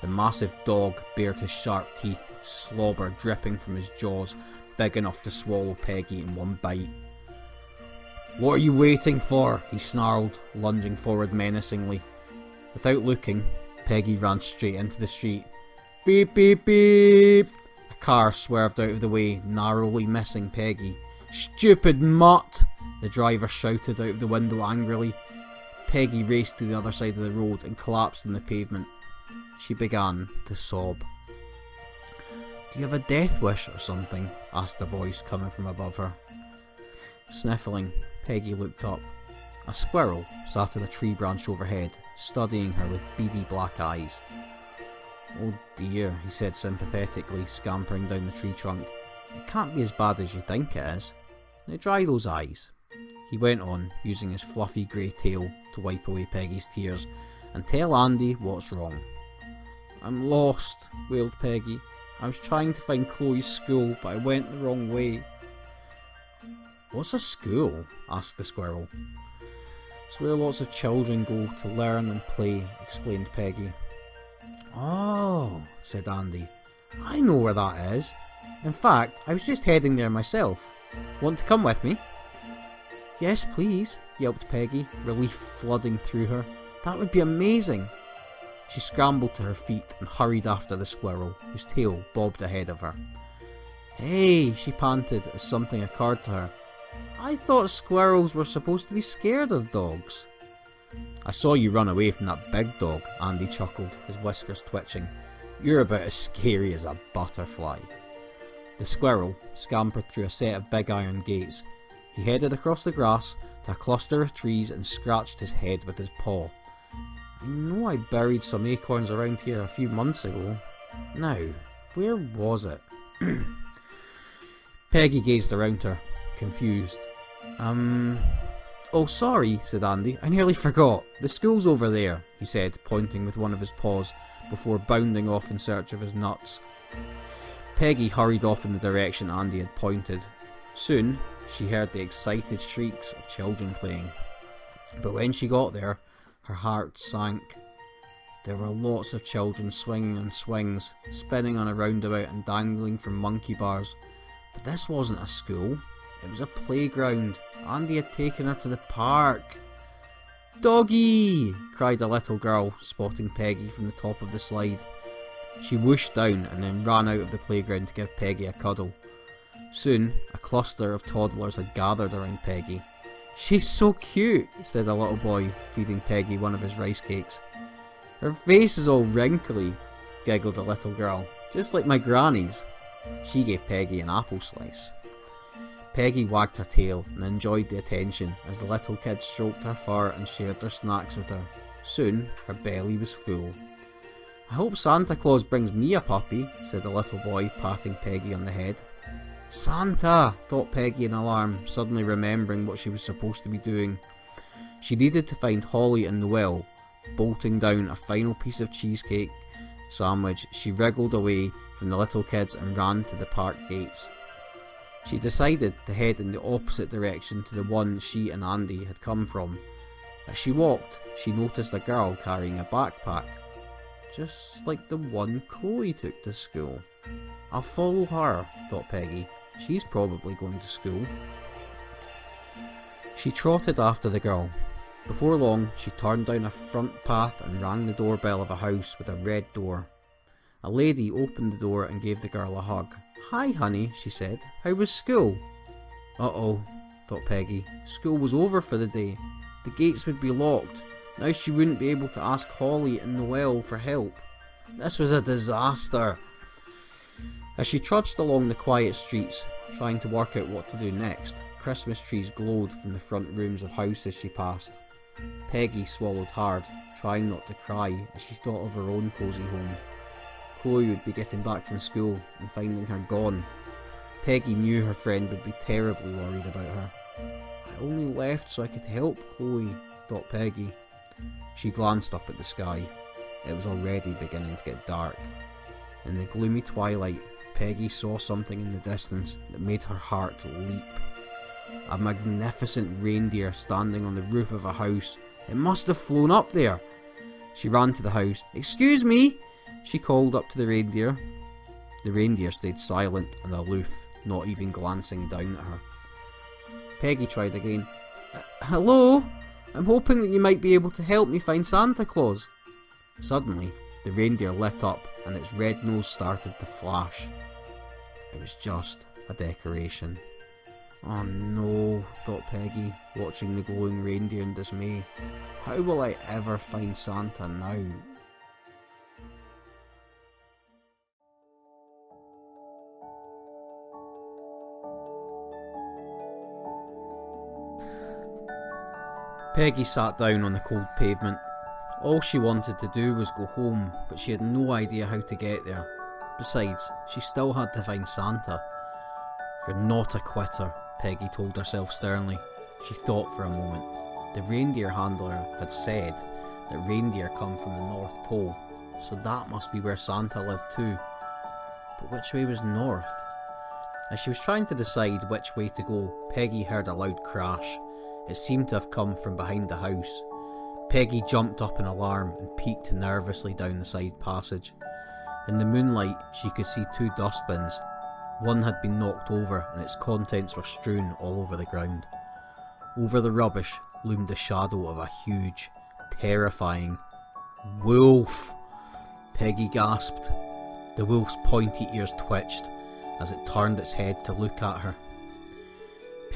The massive dog bared his sharp teeth, slobber dripping from his jaws, big enough to swallow Peggy in one bite. What are you waiting for? he snarled, lunging forward menacingly. Without looking, Peggy ran straight into the street. Beep beep beep! A car swerved out of the way, narrowly missing Peggy. Stupid mutt! The driver shouted out of the window angrily. Peggy raced to the other side of the road and collapsed on the pavement. She began to sob. Do you have a death wish or something? asked a voice coming from above her. Sniffling, Peggy looked up. A squirrel sat on a tree branch overhead, studying her with beady black eyes. Oh dear, he said sympathetically, scampering down the tree trunk. It can't be as bad as you think it is. Now dry those eyes. He went on, using his fluffy grey tail to wipe away Peggy's tears, and tell Andy what's wrong. I'm lost, wailed Peggy. I was trying to find Chloe's school, but I went the wrong way. What's a school? asked the squirrel. It's where lots of children go to learn and play, explained Peggy. Oh, said Andy. I know where that is. In fact, I was just heading there myself. Want to come with me? Yes, please, yelped Peggy, relief flooding through her. That would be amazing. She scrambled to her feet and hurried after the squirrel, whose tail bobbed ahead of her. Hey, she panted as something occurred to her. I thought squirrels were supposed to be scared of dogs. I saw you run away from that big dog, Andy chuckled, his whiskers twitching. You're about as scary as a butterfly. The squirrel scampered through a set of big iron gates. He headed across the grass to a cluster of trees and scratched his head with his paw. I know I buried some acorns around here a few months ago. Now, where was it? Peggy gazed around her, confused. Um. Oh, sorry, said Andy. I nearly forgot. The school's over there, he said, pointing with one of his paws before bounding off in search of his nuts. Peggy hurried off in the direction Andy had pointed. Soon, she heard the excited shrieks of children playing. But when she got there, her heart sank. There were lots of children swinging on swings, spinning on a roundabout and dangling from monkey bars. But this wasn't a school, it was a playground. Andy had taken her to the park. Doggy! cried a little girl, spotting Peggy from the top of the slide. She whooshed down and then ran out of the playground to give Peggy a cuddle. Soon, a cluster of toddlers had gathered around Peggy. She's so cute, said a little boy, feeding Peggy one of his rice cakes. Her face is all wrinkly, giggled a little girl, just like my granny's. She gave Peggy an apple slice. Peggy wagged her tail and enjoyed the attention as the little kids stroked her fur and shared their snacks with her. Soon, her belly was full. I hope Santa Claus brings me a puppy, said the little boy, patting Peggy on the head. Santa, thought Peggy in alarm, suddenly remembering what she was supposed to be doing. She needed to find Holly and Noel. Bolting down a final piece of cheesecake sandwich, she wriggled away from the little kids and ran to the park gates. She decided to head in the opposite direction to the one she and Andy had come from. As she walked, she noticed a girl carrying a backpack, just like the one Chloe took to school. I'll follow her, thought Peggy. She's probably going to school. She trotted after the girl. Before long, she turned down a front path and rang the doorbell of a house with a red door. A lady opened the door and gave the girl a hug. Hi, honey, she said. How was school? Uh oh, thought Peggy. School was over for the day. The gates would be locked. Now she wouldn't be able to ask Holly and Noel for help. This was a disaster. As she trudged along the quiet streets, trying to work out what to do next, Christmas trees glowed from the front rooms of houses she passed. Peggy swallowed hard, trying not to cry as she thought of her own cosy home. Chloe would be getting back from school and finding her gone. Peggy knew her friend would be terribly worried about her. I only left so I could help Chloe, thought Peggy. She glanced up at the sky. It was already beginning to get dark. In the gloomy twilight, Peggy saw something in the distance that made her heart leap. A magnificent reindeer standing on the roof of a house. It must have flown up there. She ran to the house. Excuse me, she called up to the reindeer. The reindeer stayed silent and aloof, not even glancing down at her. Peggy tried again. Hello? I'm hoping that you might be able to help me find Santa Claus. Suddenly, the reindeer lit up and its red nose started to flash. It was just a decoration. Oh no, thought Peggy, watching the glowing reindeer in dismay. How will I ever find Santa now? Peggy sat down on the cold pavement. All she wanted to do was go home, but she had no idea how to get there. Besides, she still had to find Santa. You're not a quitter, Peggy told herself sternly. She thought for a moment. The reindeer handler had said that reindeer come from the North Pole, so that must be where Santa lived too. But which way was north? As she was trying to decide which way to go, Peggy heard a loud crash. It seemed to have come from behind the house. Peggy jumped up in alarm and peeked nervously down the side passage. In the moonlight, she could see two dustbins. One had been knocked over and its contents were strewn all over the ground. Over the rubbish loomed the shadow of a huge, terrifying wolf. Peggy gasped. The wolf's pointy ears twitched as it turned its head to look at her.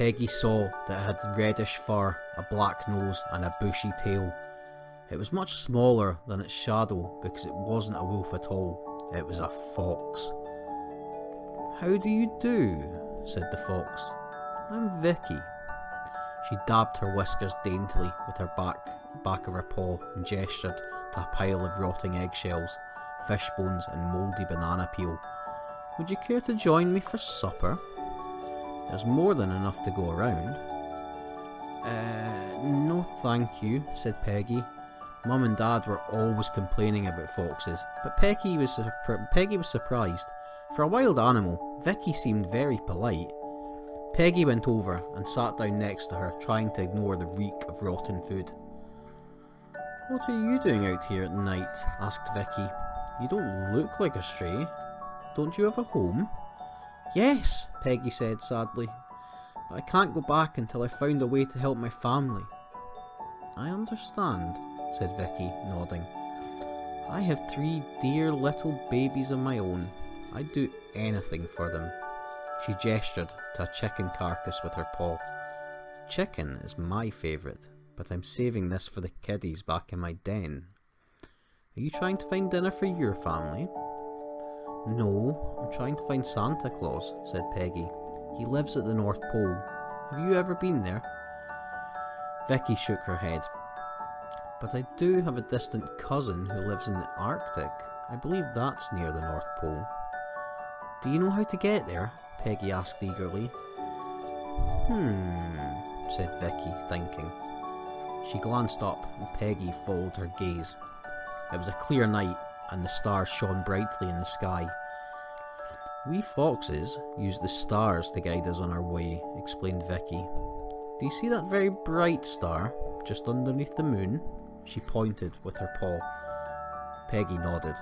Peggy saw that it had reddish fur, a black nose, and a bushy tail. It was much smaller than its shadow because it wasn't a wolf at all, it was a fox. How do you do? said the fox. I'm Vicky. She dabbed her whiskers daintily with her back, back of her paw and gestured to a pile of rotting eggshells, fish bones, and mouldy banana peel. Would you care to join me for supper? There's more than enough to go around. Uh, no thank you, said Peggy. Mum and Dad were always complaining about foxes, but Peggy was, Peggy was surprised. For a wild animal, Vicky seemed very polite. Peggy went over and sat down next to her, trying to ignore the reek of rotten food. What are you doing out here at night? asked Vicky. You don't look like a stray. Don't you have a home? Yes, Peggy said sadly. But I can't go back until I've found a way to help my family. I understand, said Vicky, nodding. I have three dear little babies of my own. I'd do anything for them. She gestured to a chicken carcass with her paw. Chicken is my favourite, but I'm saving this for the kiddies back in my den. Are you trying to find dinner for your family? No, I'm trying to find Santa Claus, said Peggy. He lives at the North Pole. Have you ever been there? Vicky shook her head. But I do have a distant cousin who lives in the Arctic. I believe that's near the North Pole. Do you know how to get there? Peggy asked eagerly. Hmm, said Vicky, thinking. She glanced up and Peggy followed her gaze. It was a clear night and the stars shone brightly in the sky. We foxes use the stars to guide us on our way, explained Vicky. Do you see that very bright star just underneath the moon? She pointed with her paw. Peggy nodded.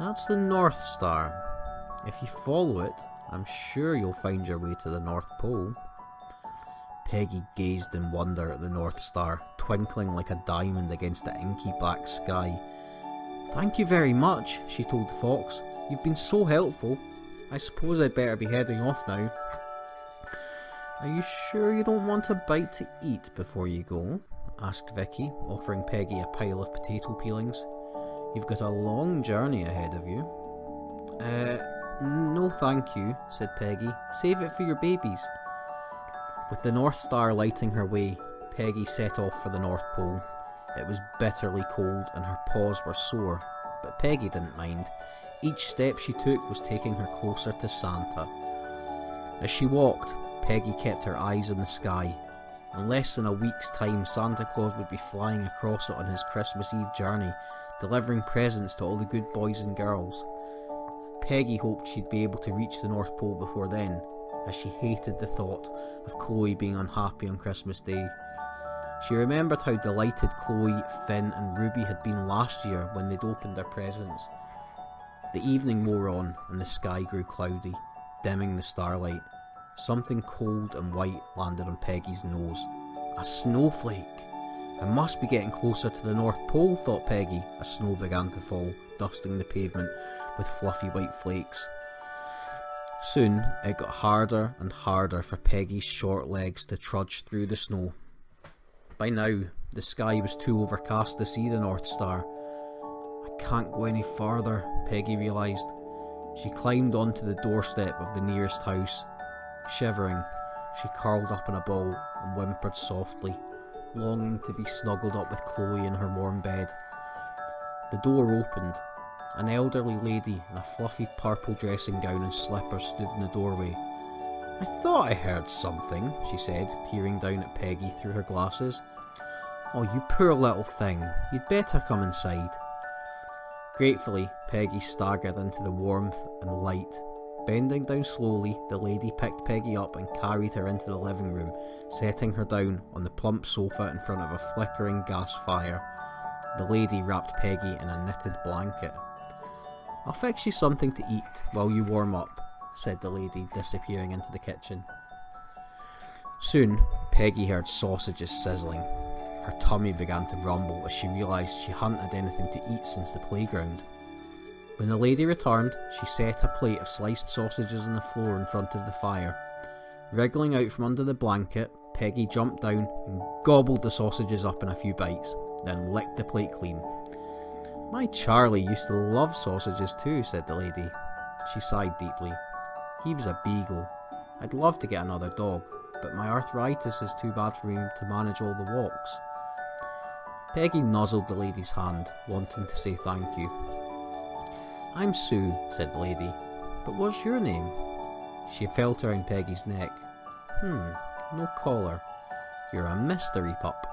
That's the North Star. If you follow it, I'm sure you'll find your way to the North Pole. Peggy gazed in wonder at the North Star, twinkling like a diamond against the inky black sky. Thank you very much, she told the fox. You've been so helpful. I suppose I'd better be heading off now. Are you sure you don't want a bite to eat before you go? asked Vicky, offering Peggy a pile of potato peelings. You've got a long journey ahead of you. Uh, no thank you, said Peggy. Save it for your babies. With the North Star lighting her way, Peggy set off for the North Pole. It was bitterly cold and her paws were sore, but Peggy didn't mind. Each step she took was taking her closer to Santa. As she walked, Peggy kept her eyes on the sky. In less than a week's time, Santa Claus would be flying across it on his Christmas Eve journey, delivering presents to all the good boys and girls. Peggy hoped she'd be able to reach the North Pole before then, as she hated the thought of Chloe being unhappy on Christmas Day. She remembered how delighted Chloe, Finn, and Ruby had been last year when they'd opened their presents. The evening wore on, and the sky grew cloudy, dimming the starlight. Something cold and white landed on Peggy's nose. A snowflake! I must be getting closer to the North Pole, thought Peggy, as snow began to fall, dusting the pavement with fluffy white flakes. Soon it got harder and harder for Peggy's short legs to trudge through the snow. By now, the sky was too overcast to see the North Star. I can't go any farther, Peggy realised. She climbed onto the doorstep of the nearest house. Shivering, she curled up in a ball and whimpered softly, longing to be snuggled up with Chloe in her warm bed. The door opened. An elderly lady in a fluffy purple dressing gown and slippers stood in the doorway. I thought I heard something, she said, peering down at Peggy through her glasses. Oh, you poor little thing. You'd better come inside. Gratefully, Peggy staggered into the warmth and light. Bending down slowly, the lady picked Peggy up and carried her into the living room, setting her down on the plump sofa in front of a flickering gas fire. The lady wrapped Peggy in a knitted blanket. I'll fix you something to eat while you warm up, said the lady, disappearing into the kitchen. Soon, Peggy heard sausages sizzling. Her tummy began to rumble as she realised she hadn't had anything to eat since the playground. When the lady returned, she set a plate of sliced sausages on the floor in front of the fire. Wriggling out from under the blanket, Peggy jumped down and gobbled the sausages up in a few bites, then licked the plate clean. My Charlie used to love sausages too, said the lady. She sighed deeply. He was a beagle. I'd love to get another dog, but my arthritis is too bad for me to manage all the walks. Peggy nuzzled the lady's hand, wanting to say thank you. I'm Sue, said the lady. But what's your name? She felt around Peggy's neck. Hmm, no collar. You're a mystery pup.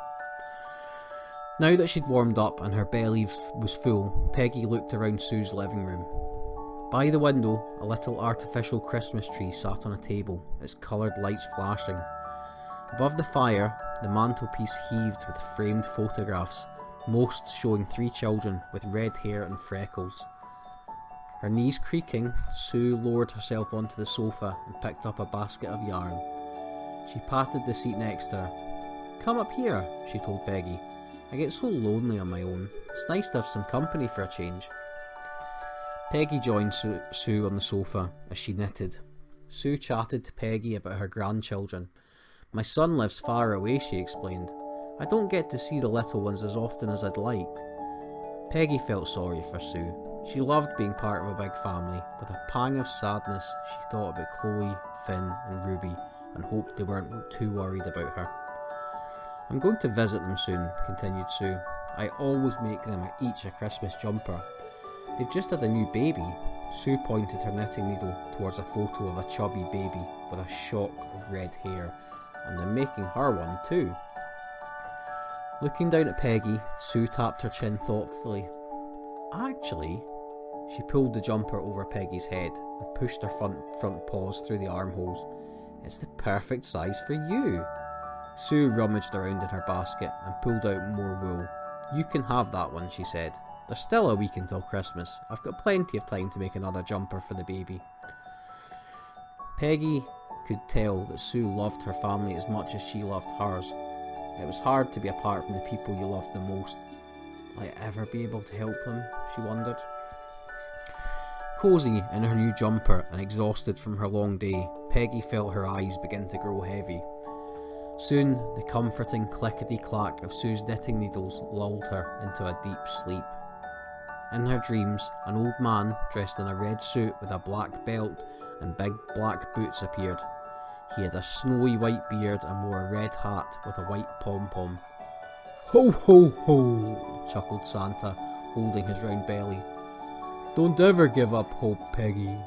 Now that she'd warmed up and her belly was full, Peggy looked around Sue's living room. By the window, a little artificial Christmas tree sat on a table, its coloured lights flashing. Above the fire, the mantelpiece heaved with framed photographs, most showing three children with red hair and freckles. Her knees creaking, Sue lowered herself onto the sofa and picked up a basket of yarn. She patted the seat next to her. Come up here, she told Peggy. I get so lonely on my own. It's nice to have some company for a change. Peggy joined Sue, on the sofa as she knitted. Sue chatted to Peggy about her grandchildren. My son lives far away, she explained. I don't get to see the little ones as often as I'd like. Peggy felt sorry for Sue. She loved being part of a big family. With a pang of sadness, she thought about Chloe, Finn, and Ruby and hoped they weren't too worried about her. I'm going to visit them soon, continued Sue. I always make them each a Christmas jumper. They've just had a new baby. Sue pointed her knitting needle towards a photo of a chubby baby with a shock of red hair, and they're making her one too. Looking down at Peggy, Sue tapped her chin thoughtfully. Actually, she pulled the jumper over Peggy's head and pushed her front, front paws through the armholes. It's the perfect size for you. Sue rummaged around in her basket and pulled out more wool. You can have that one, she said. There's still a week until Christmas. I've got plenty of time to make another jumper for the baby. Peggy could tell that Sue loved her family as much as she loved hers. It was hard to be apart from the people you loved the most. Will I ever be able to help them? she wondered. Cosy in her new jumper and exhausted from her long day, Peggy felt her eyes begin to grow heavy. Soon, the comforting clickety clack of Sue's knitting needles lulled her into a deep sleep. In her dreams, an old man dressed in a red suit with a black belt and big black boots appeared. He had a snowy white beard and wore a red hat with a white pom pom. Ho ho ho! chuckled Santa, holding his round belly. Don't ever give up hope, Peggy.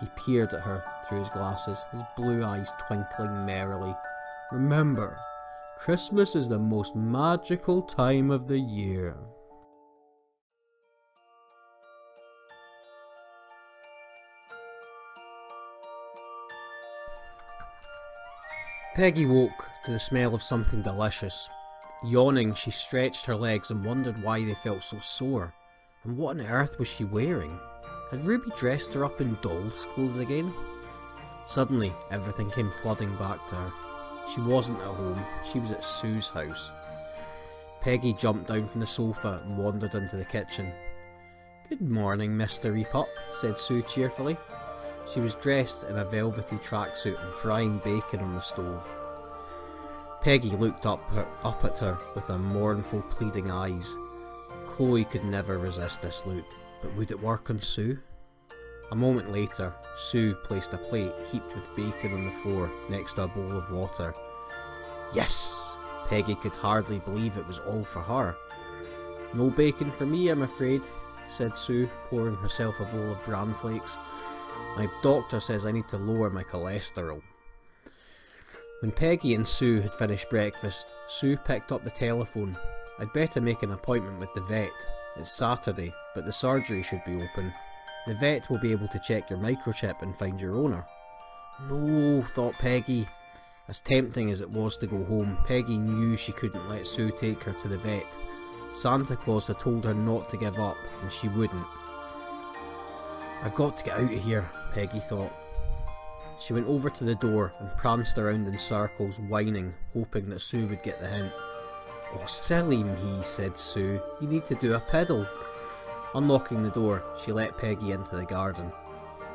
He peered at her through his glasses, his blue eyes twinkling merrily. Remember, Christmas is the most magical time of the year. Peggy woke to the smell of something delicious. Yawning, she stretched her legs and wondered why they felt so sore. And what on earth was she wearing? Had Ruby dressed her up in doll's clothes again? Suddenly, everything came flooding back to her. She wasn't at home, she was at Sue's house. Peggy jumped down from the sofa and wandered into the kitchen. Good morning, Mystery Pup, said Sue cheerfully. She was dressed in a velvety tracksuit and frying bacon on the stove. Peggy looked up, her, up at her with her mournful, pleading eyes. Chloe could never resist this look, but would it work on Sue? A moment later, Sue placed a plate heaped with bacon on the floor next to a bowl of water. Yes! Peggy could hardly believe it was all for her. No bacon for me, I'm afraid, said Sue, pouring herself a bowl of bran flakes. My doctor says I need to lower my cholesterol. When Peggy and Sue had finished breakfast, Sue picked up the telephone. I'd better make an appointment with the vet. It's Saturday, but the surgery should be open. The vet will be able to check your microchip and find your owner. No, thought Peggy. As tempting as it was to go home, Peggy knew she couldn't let Sue take her to the vet. Santa Claus had told her not to give up, and she wouldn't. I've got to get out of here, Peggy thought. She went over to the door and pranced around in circles, whining, hoping that Sue would get the hint. Oh, silly me, said Sue. You need to do a pedal. Unlocking the door, she let Peggy into the garden.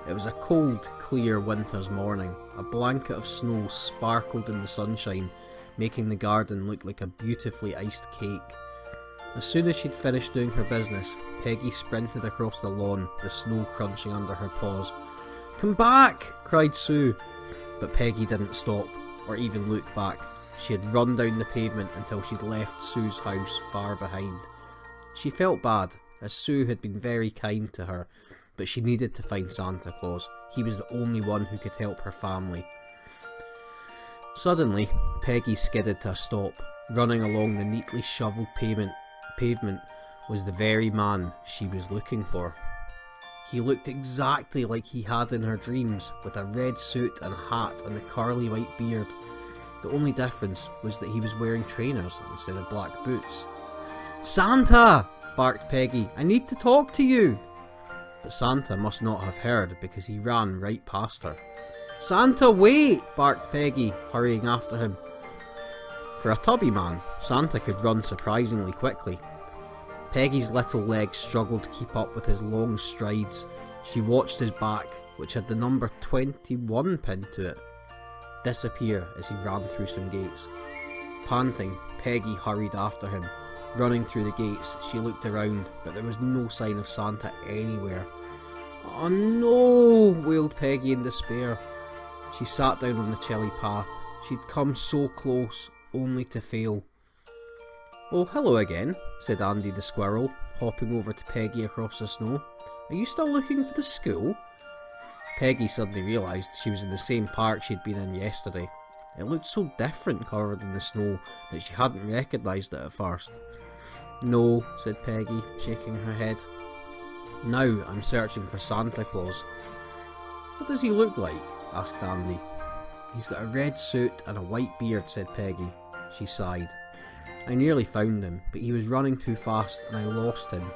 It was a cold, clear winter's morning. A blanket of snow sparkled in the sunshine, making the garden look like a beautifully iced cake. As soon as she'd finished doing her business, Peggy sprinted across the lawn, the snow crunching under her paws. Come back! cried Sue. But Peggy didn't stop, or even look back. She had run down the pavement until she'd left Sue's house far behind. She felt bad, as Sue had been very kind to her, but she needed to find Santa Claus. He was the only one who could help her family. Suddenly, Peggy skidded to a stop. Running along the neatly shovelled pavement, pavement was the very man she was looking for. He looked exactly like he had in her dreams, with a red suit and hat and a curly white beard. The only difference was that he was wearing trainers instead of black boots. Santa! barked Peggy. I need to talk to you. But Santa must not have heard because he ran right past her. Santa, wait! barked Peggy, hurrying after him. For a tubby man, Santa could run surprisingly quickly. Peggy's little legs struggled to keep up with his long strides. She watched his back, which had the number 21 pinned to it, disappear as he ran through some gates. Panting, Peggy hurried after him. Running through the gates, she looked around, but there was no sign of Santa anywhere. Oh no! wailed Peggy in despair. She sat down on the chilly path. She'd come so close, only to fail. Oh, hello again, said Andy the squirrel, hopping over to Peggy across the snow. Are you still looking for the school? Peggy suddenly realised she was in the same park she'd been in yesterday. It looked so different covered in the snow that she hadn't recognised it at first. No, said Peggy, shaking her head. Now I'm searching for Santa Claus. What does he look like? asked Andy. He's got a red suit and a white beard, said Peggy. She sighed. I nearly found him, but he was running too fast and I lost him.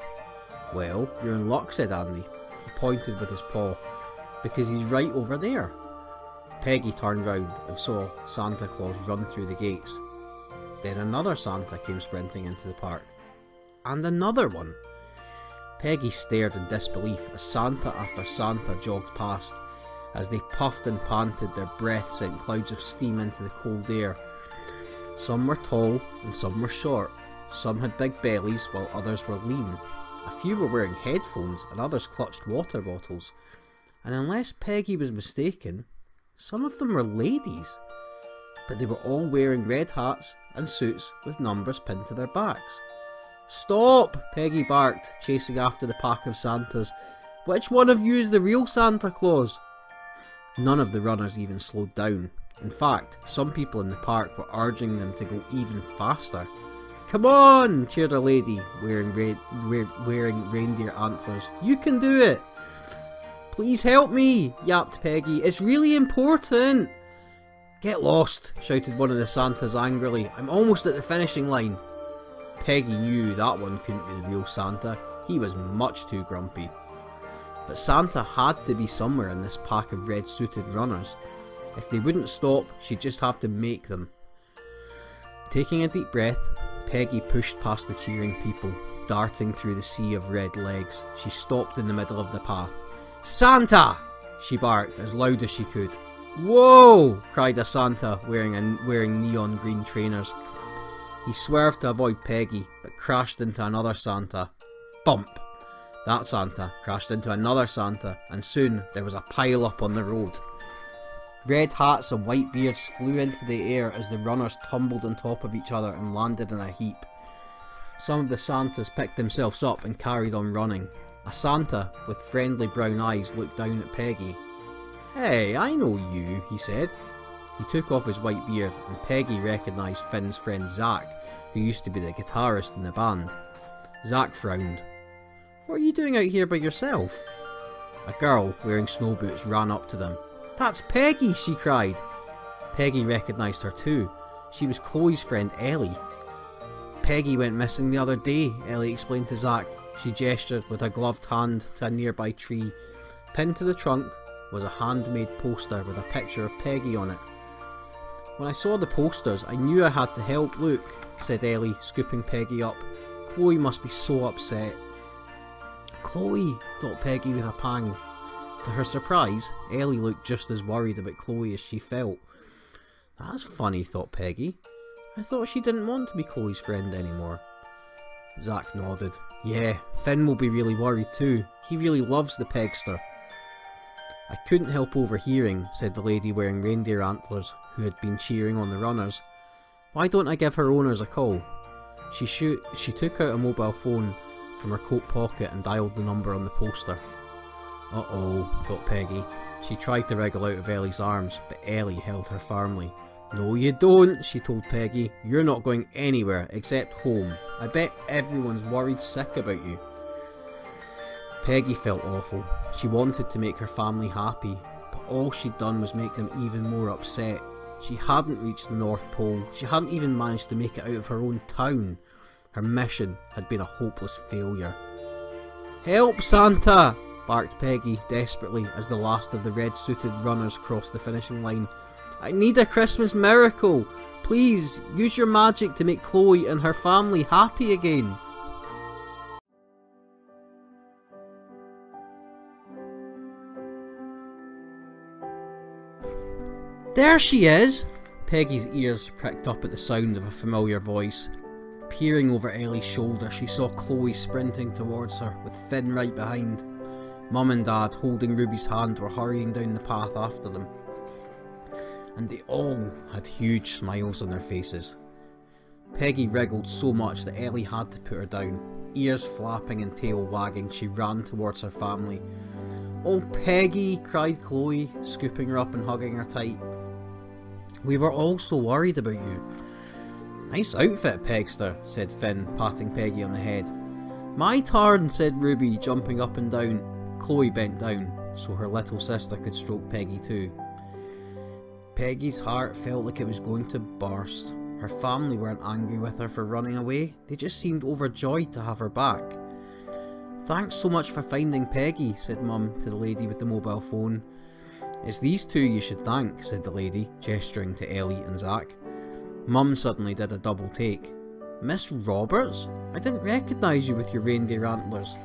Well, you're in luck, said Andy. He pointed with his paw, because he's right over there. Peggy turned round and saw Santa Claus run through the gates. Then another Santa came sprinting into the park. And another one. Peggy stared in disbelief as Santa after Santa jogged past. As they puffed and panted, their breath sent clouds of steam into the cold air. Some were tall and some were short. Some had big bellies while others were lean. A few were wearing headphones and others clutched water bottles. And unless Peggy was mistaken, some of them were ladies. But they were all wearing red hats and suits with numbers pinned to their backs. Stop! Peggy barked, chasing after the pack of Santas. Which one of you is the real Santa Claus? None of the runners even slowed down. In fact, some people in the park were urging them to go even faster. Come on, cheered a lady wearing, re- wearing reindeer antlers. You can do it! Please help me, yapped Peggy. It's really important. Get lost, shouted one of the Santas angrily. I'm almost at the finishing line. Peggy knew that one couldn't be the real Santa. He was much too grumpy. But Santa had to be somewhere in this pack of red suited runners. If they wouldn't stop, she'd just have to make them. Taking a deep breath, Peggy pushed past the cheering people, darting through the sea of red legs. She stopped in the middle of the path. Santa! she barked as loud as she could. Whoa! cried a Santa wearing, a, wearing neon green trainers. He swerved to avoid Peggy, but crashed into another Santa. Bump! That Santa crashed into another Santa, and soon there was a pile up on the road. Red hats and white beards flew into the air as the runners tumbled on top of each other and landed in a heap. Some of the Santas picked themselves up and carried on running. A Santa with friendly brown eyes looked down at Peggy. Hey, I know you, he said. He took off his white beard, and Peggy recognised Finn's friend Zach, who used to be the guitarist in the band. Zach frowned. What are you doing out here by yourself? A girl wearing snow boots ran up to them. That's Peggy, she cried. Peggy recognised her too. She was Chloe's friend Ellie. Peggy went missing the other day, Ellie explained to Zach. She gestured with a gloved hand to a nearby tree. Pinned to the trunk was a handmade poster with a picture of Peggy on it. When I saw the posters, I knew I had to help Luke, said Ellie, scooping Peggy up. Chloe must be so upset. Chloe, thought Peggy with a pang. To her surprise, Ellie looked just as worried about Chloe as she felt. That's funny, thought Peggy. I thought she didn't want to be Chloe's friend anymore. Zach nodded. Yeah, Finn will be really worried too. He really loves the Pegster. I couldn't help overhearing, said the lady wearing reindeer antlers, who had been cheering on the runners. Why don't I give her owners a call? She, she took out a mobile phone from her coat pocket and dialed the number on the poster. Uh oh, thought Peggy. She tried to wriggle out of Ellie's arms, but Ellie held her firmly. No, you don't, she told Peggy. You're not going anywhere except home. I bet everyone's worried sick about you. Peggy felt awful. She wanted to make her family happy, but all she'd done was make them even more upset. She hadn't reached the North Pole, she hadn't even managed to make it out of her own town. Her mission had been a hopeless failure. Help, Santa! barked Peggy desperately as the last of the red suited runners crossed the finishing line. I need a Christmas miracle! Please, use your magic to make Chloe and her family happy again. There she is! Peggy's ears pricked up at the sound of a familiar voice. Peering over Ellie's shoulder, she saw Chloe sprinting towards her, with Finn right behind. Mum and Dad, holding Ruby's hand, were hurrying down the path after them. And they all had huge smiles on their faces. Peggy wriggled so much that Ellie had to put her down. Ears flapping and tail wagging, she ran towards her family. Oh, Peggy, cried Chloe, scooping her up and hugging her tight. We were all so worried about you. Nice outfit, Pegster, said Finn, patting Peggy on the head. My turn, said Ruby, jumping up and down. Chloe bent down, so her little sister could stroke Peggy too. Peggy's heart felt like it was going to burst. Her family weren't angry with her for running away, they just seemed overjoyed to have her back. Thanks so much for finding Peggy, said Mum to the lady with the mobile phone. It's these two you should thank, said the lady, gesturing to Ellie and Zach. Mum suddenly did a double take. Miss Roberts? I didn't recognise you with your reindeer antlers.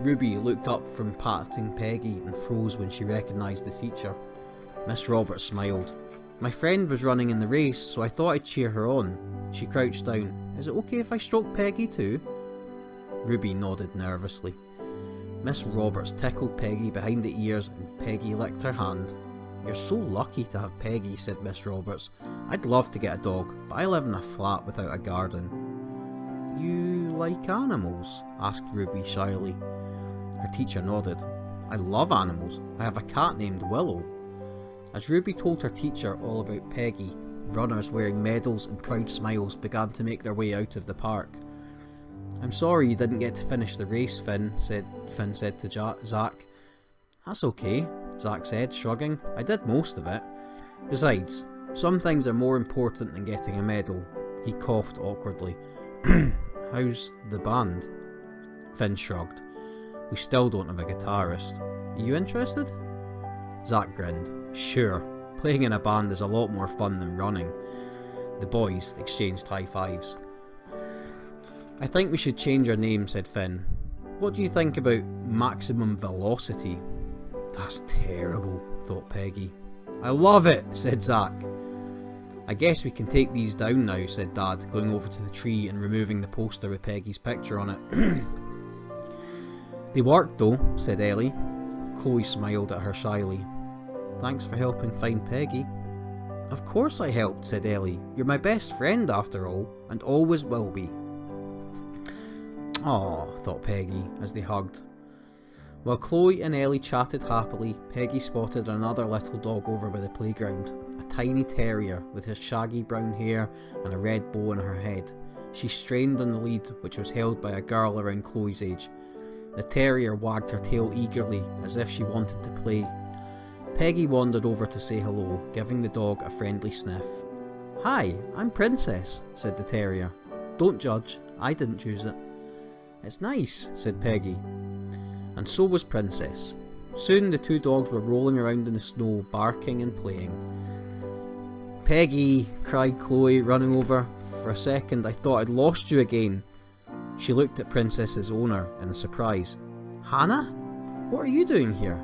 Ruby looked up from patting Peggy and froze when she recognised the teacher. Miss Roberts smiled. My friend was running in the race, so I thought I'd cheer her on. She crouched down. Is it okay if I stroke Peggy too? Ruby nodded nervously. Miss Roberts tickled Peggy behind the ears and Peggy licked her hand. You're so lucky to have Peggy, said Miss Roberts. I'd love to get a dog, but I live in a flat without a garden. You like animals? asked Ruby shyly. Her teacher nodded. I love animals. I have a cat named Willow. As Ruby told her teacher all about Peggy, runners wearing medals and proud smiles began to make their way out of the park. I'm sorry you didn't get to finish the race, Finn said, Finn said to ja. That's okay, Zach said, shrugging. I did most of it. Besides, some things are more important than getting a medal. He coughed awkwardly. How's the band? Finn shrugged. We still don't have a guitarist. Are you interested? Zach grinned. Sure, playing in a band is a lot more fun than running. The boys exchanged high fives. I think we should change our name, said Finn. What do you think about maximum velocity? That's terrible, thought Peggy. I love it, said Zach. I guess we can take these down now, said Dad, going over to the tree and removing the poster with Peggy's picture on it. they worked though, said Ellie. Chloe smiled at her shyly. Thanks for helping find Peggy. Of course I helped, said Ellie. You're my best friend after all, and always will be. Aw, thought Peggy as they hugged. While Chloe and Ellie chatted happily, Peggy spotted another little dog over by the playground, a tiny terrier with his shaggy brown hair and a red bow on her head. She strained on the lead, which was held by a girl around Chloe's age. The terrier wagged her tail eagerly, as if she wanted to play. Peggy wandered over to say hello, giving the dog a friendly sniff. Hi, I'm Princess, said the terrier. Don't judge, I didn't choose it. It's nice, said Peggy. And so was Princess. Soon the two dogs were rolling around in the snow, barking and playing. Peggy, cried Chloe, running over. For a second I thought I'd lost you again. She looked at Princess's owner in surprise. Hannah? What are you doing here?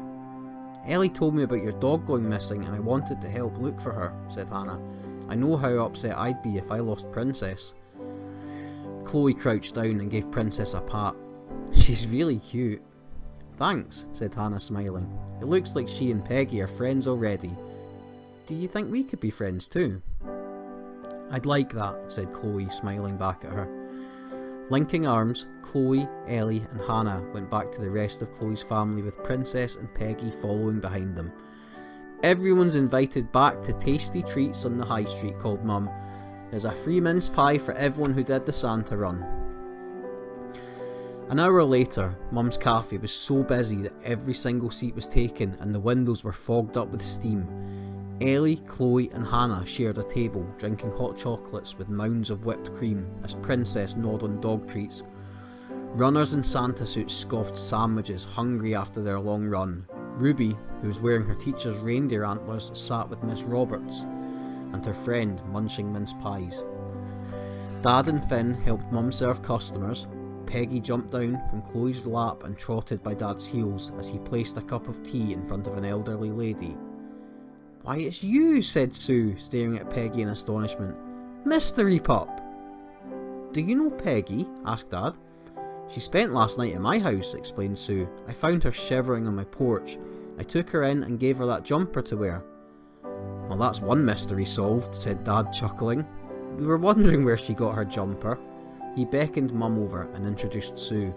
Ellie told me about your dog going missing and I wanted to help look for her, said Hannah. I know how upset I'd be if I lost Princess. Chloe crouched down and gave Princess a pat. She's really cute. Thanks, said Hannah smiling. It looks like she and Peggy are friends already. Do you think we could be friends too? I'd like that, said Chloe, smiling back at her. Linking arms, Chloe, Ellie and Hannah went back to the rest of Chloe's family with Princess and Peggy following behind them. Everyone's invited back to tasty treats on the high street called Mum, there's a free mince pie for everyone who did the Santa run. An hour later, Mum's cafe was so busy that every single seat was taken and the windows were fogged up with steam. Ellie, Chloe, and Hannah shared a table, drinking hot chocolates with mounds of whipped cream as Princess gnawed on dog treats. Runners in Santa suits scoffed sandwiches, hungry after their long run. Ruby, who was wearing her teacher's reindeer antlers, sat with Miss Roberts and her friend munching mince pies. Dad and Finn helped Mum serve customers. Peggy jumped down from Chloe's lap and trotted by Dad's heels as he placed a cup of tea in front of an elderly lady. Why, it's you, said Sue, staring at Peggy in astonishment. Mystery Pup! Do you know Peggy? asked Dad. She spent last night at my house, explained Sue. I found her shivering on my porch. I took her in and gave her that jumper to wear. Well, that's one mystery solved, said Dad, chuckling. We were wondering where she got her jumper. He beckoned Mum over and introduced Sue.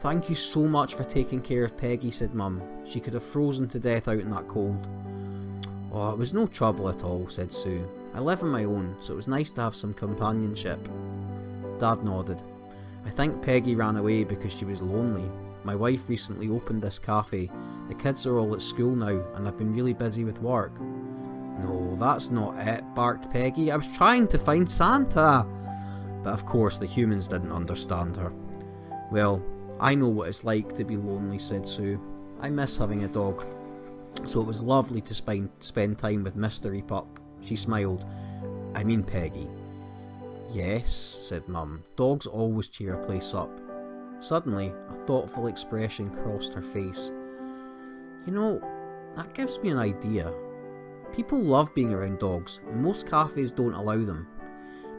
Thank you so much for taking care of Peggy, said Mum. She could have frozen to death out in that cold. Oh, it was no trouble at all, said Sue. I live on my own, so it was nice to have some companionship. Dad nodded. I think Peggy ran away because she was lonely. My wife recently opened this cafe. The kids are all at school now, and I've been really busy with work. No, that's not it, barked Peggy. I was trying to find Santa. But of course, the humans didn't understand her. Well, I know what it's like to be lonely, said Sue. I miss having a dog. So it was lovely to spend, spend time with Mystery Pup. She smiled. I mean Peggy. Yes, said Mum. Dogs always cheer a place up. Suddenly, a thoughtful expression crossed her face. You know, that gives me an idea. People love being around dogs, and most cafes don't allow them.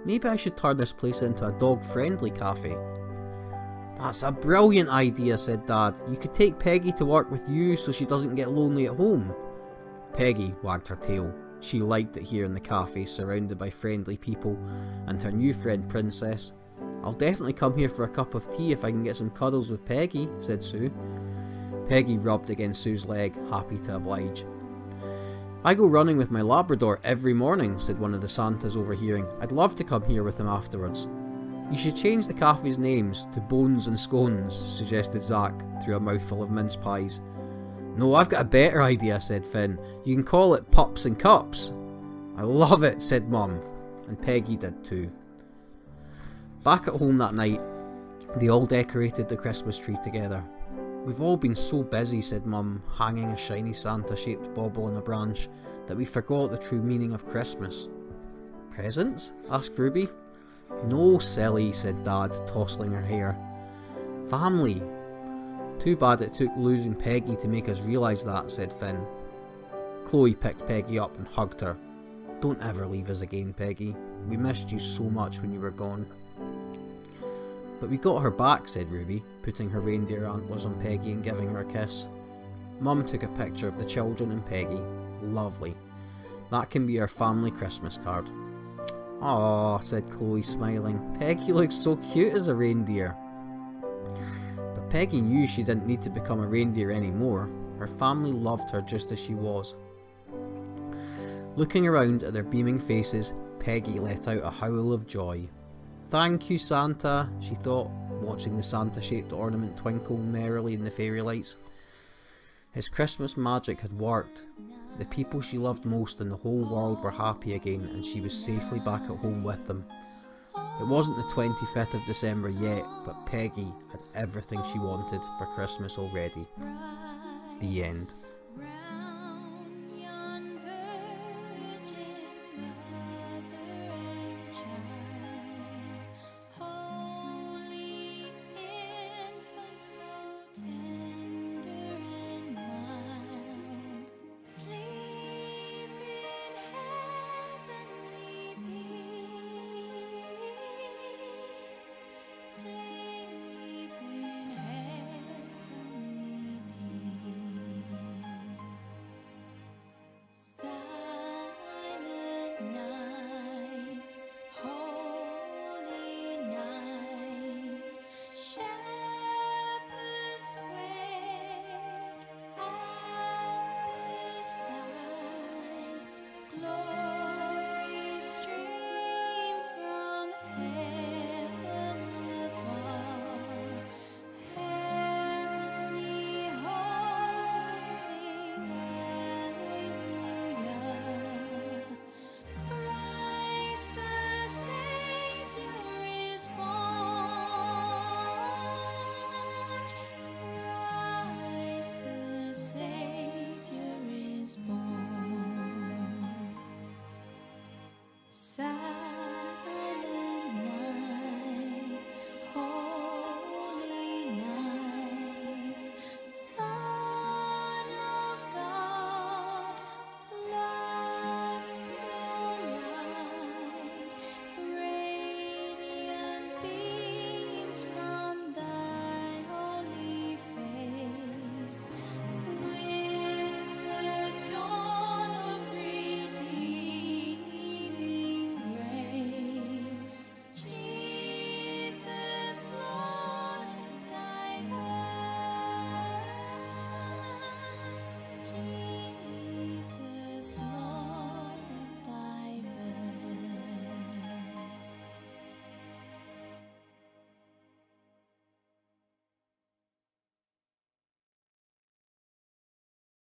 Maybe I should turn this place into a dog-friendly cafe. That's a brilliant idea, said Dad. You could take Peggy to work with you so she doesn't get lonely at home. Peggy wagged her tail. She liked it here in the cafe, surrounded by friendly people, and her new friend Princess. I'll definitely come here for a cup of tea if I can get some cuddles with Peggy, said Sue. Peggy rubbed against Sue's leg, happy to oblige. I go running with my Labrador every morning, said one of the Santas overhearing. I'd love to come here with him afterwards. You should change the cafe's names to Bones and Scones, suggested Zach, through a mouthful of mince pies. No, I've got a better idea, said Finn. You can call it Pups and Cups. I love it, said Mum, and Peggy did too. Back at home that night, they all decorated the Christmas tree together. We've all been so busy, said Mum, hanging a shiny Santa shaped bauble on a branch, that we forgot the true meaning of Christmas. Presents? asked Ruby. No, silly, said Dad, tossing her hair. Family. Too bad it took losing Peggy to make us realise that, said Finn. Chloe picked Peggy up and hugged her. Don't ever leave us again, Peggy. We missed you so much when you were gone. But we got her back, said Ruby, putting her reindeer antlers on Peggy and giving her a kiss. Mum took a picture of the children and Peggy. Lovely. That can be our family Christmas card. Aw, said Chloe, smiling. Peggy looks so cute as a reindeer. But Peggy knew she didn't need to become a reindeer anymore. Her family loved her just as she was. Looking around at their beaming faces, Peggy let out a howl of joy. Thank you, Santa, she thought, watching the Santa shaped ornament twinkle merrily in the fairy lights. His Christmas magic had worked. The people she loved most in the whole world were happy again, and she was safely back at home with them. It wasn't the 25th of December yet, but Peggy had everything she wanted for Christmas already. The end.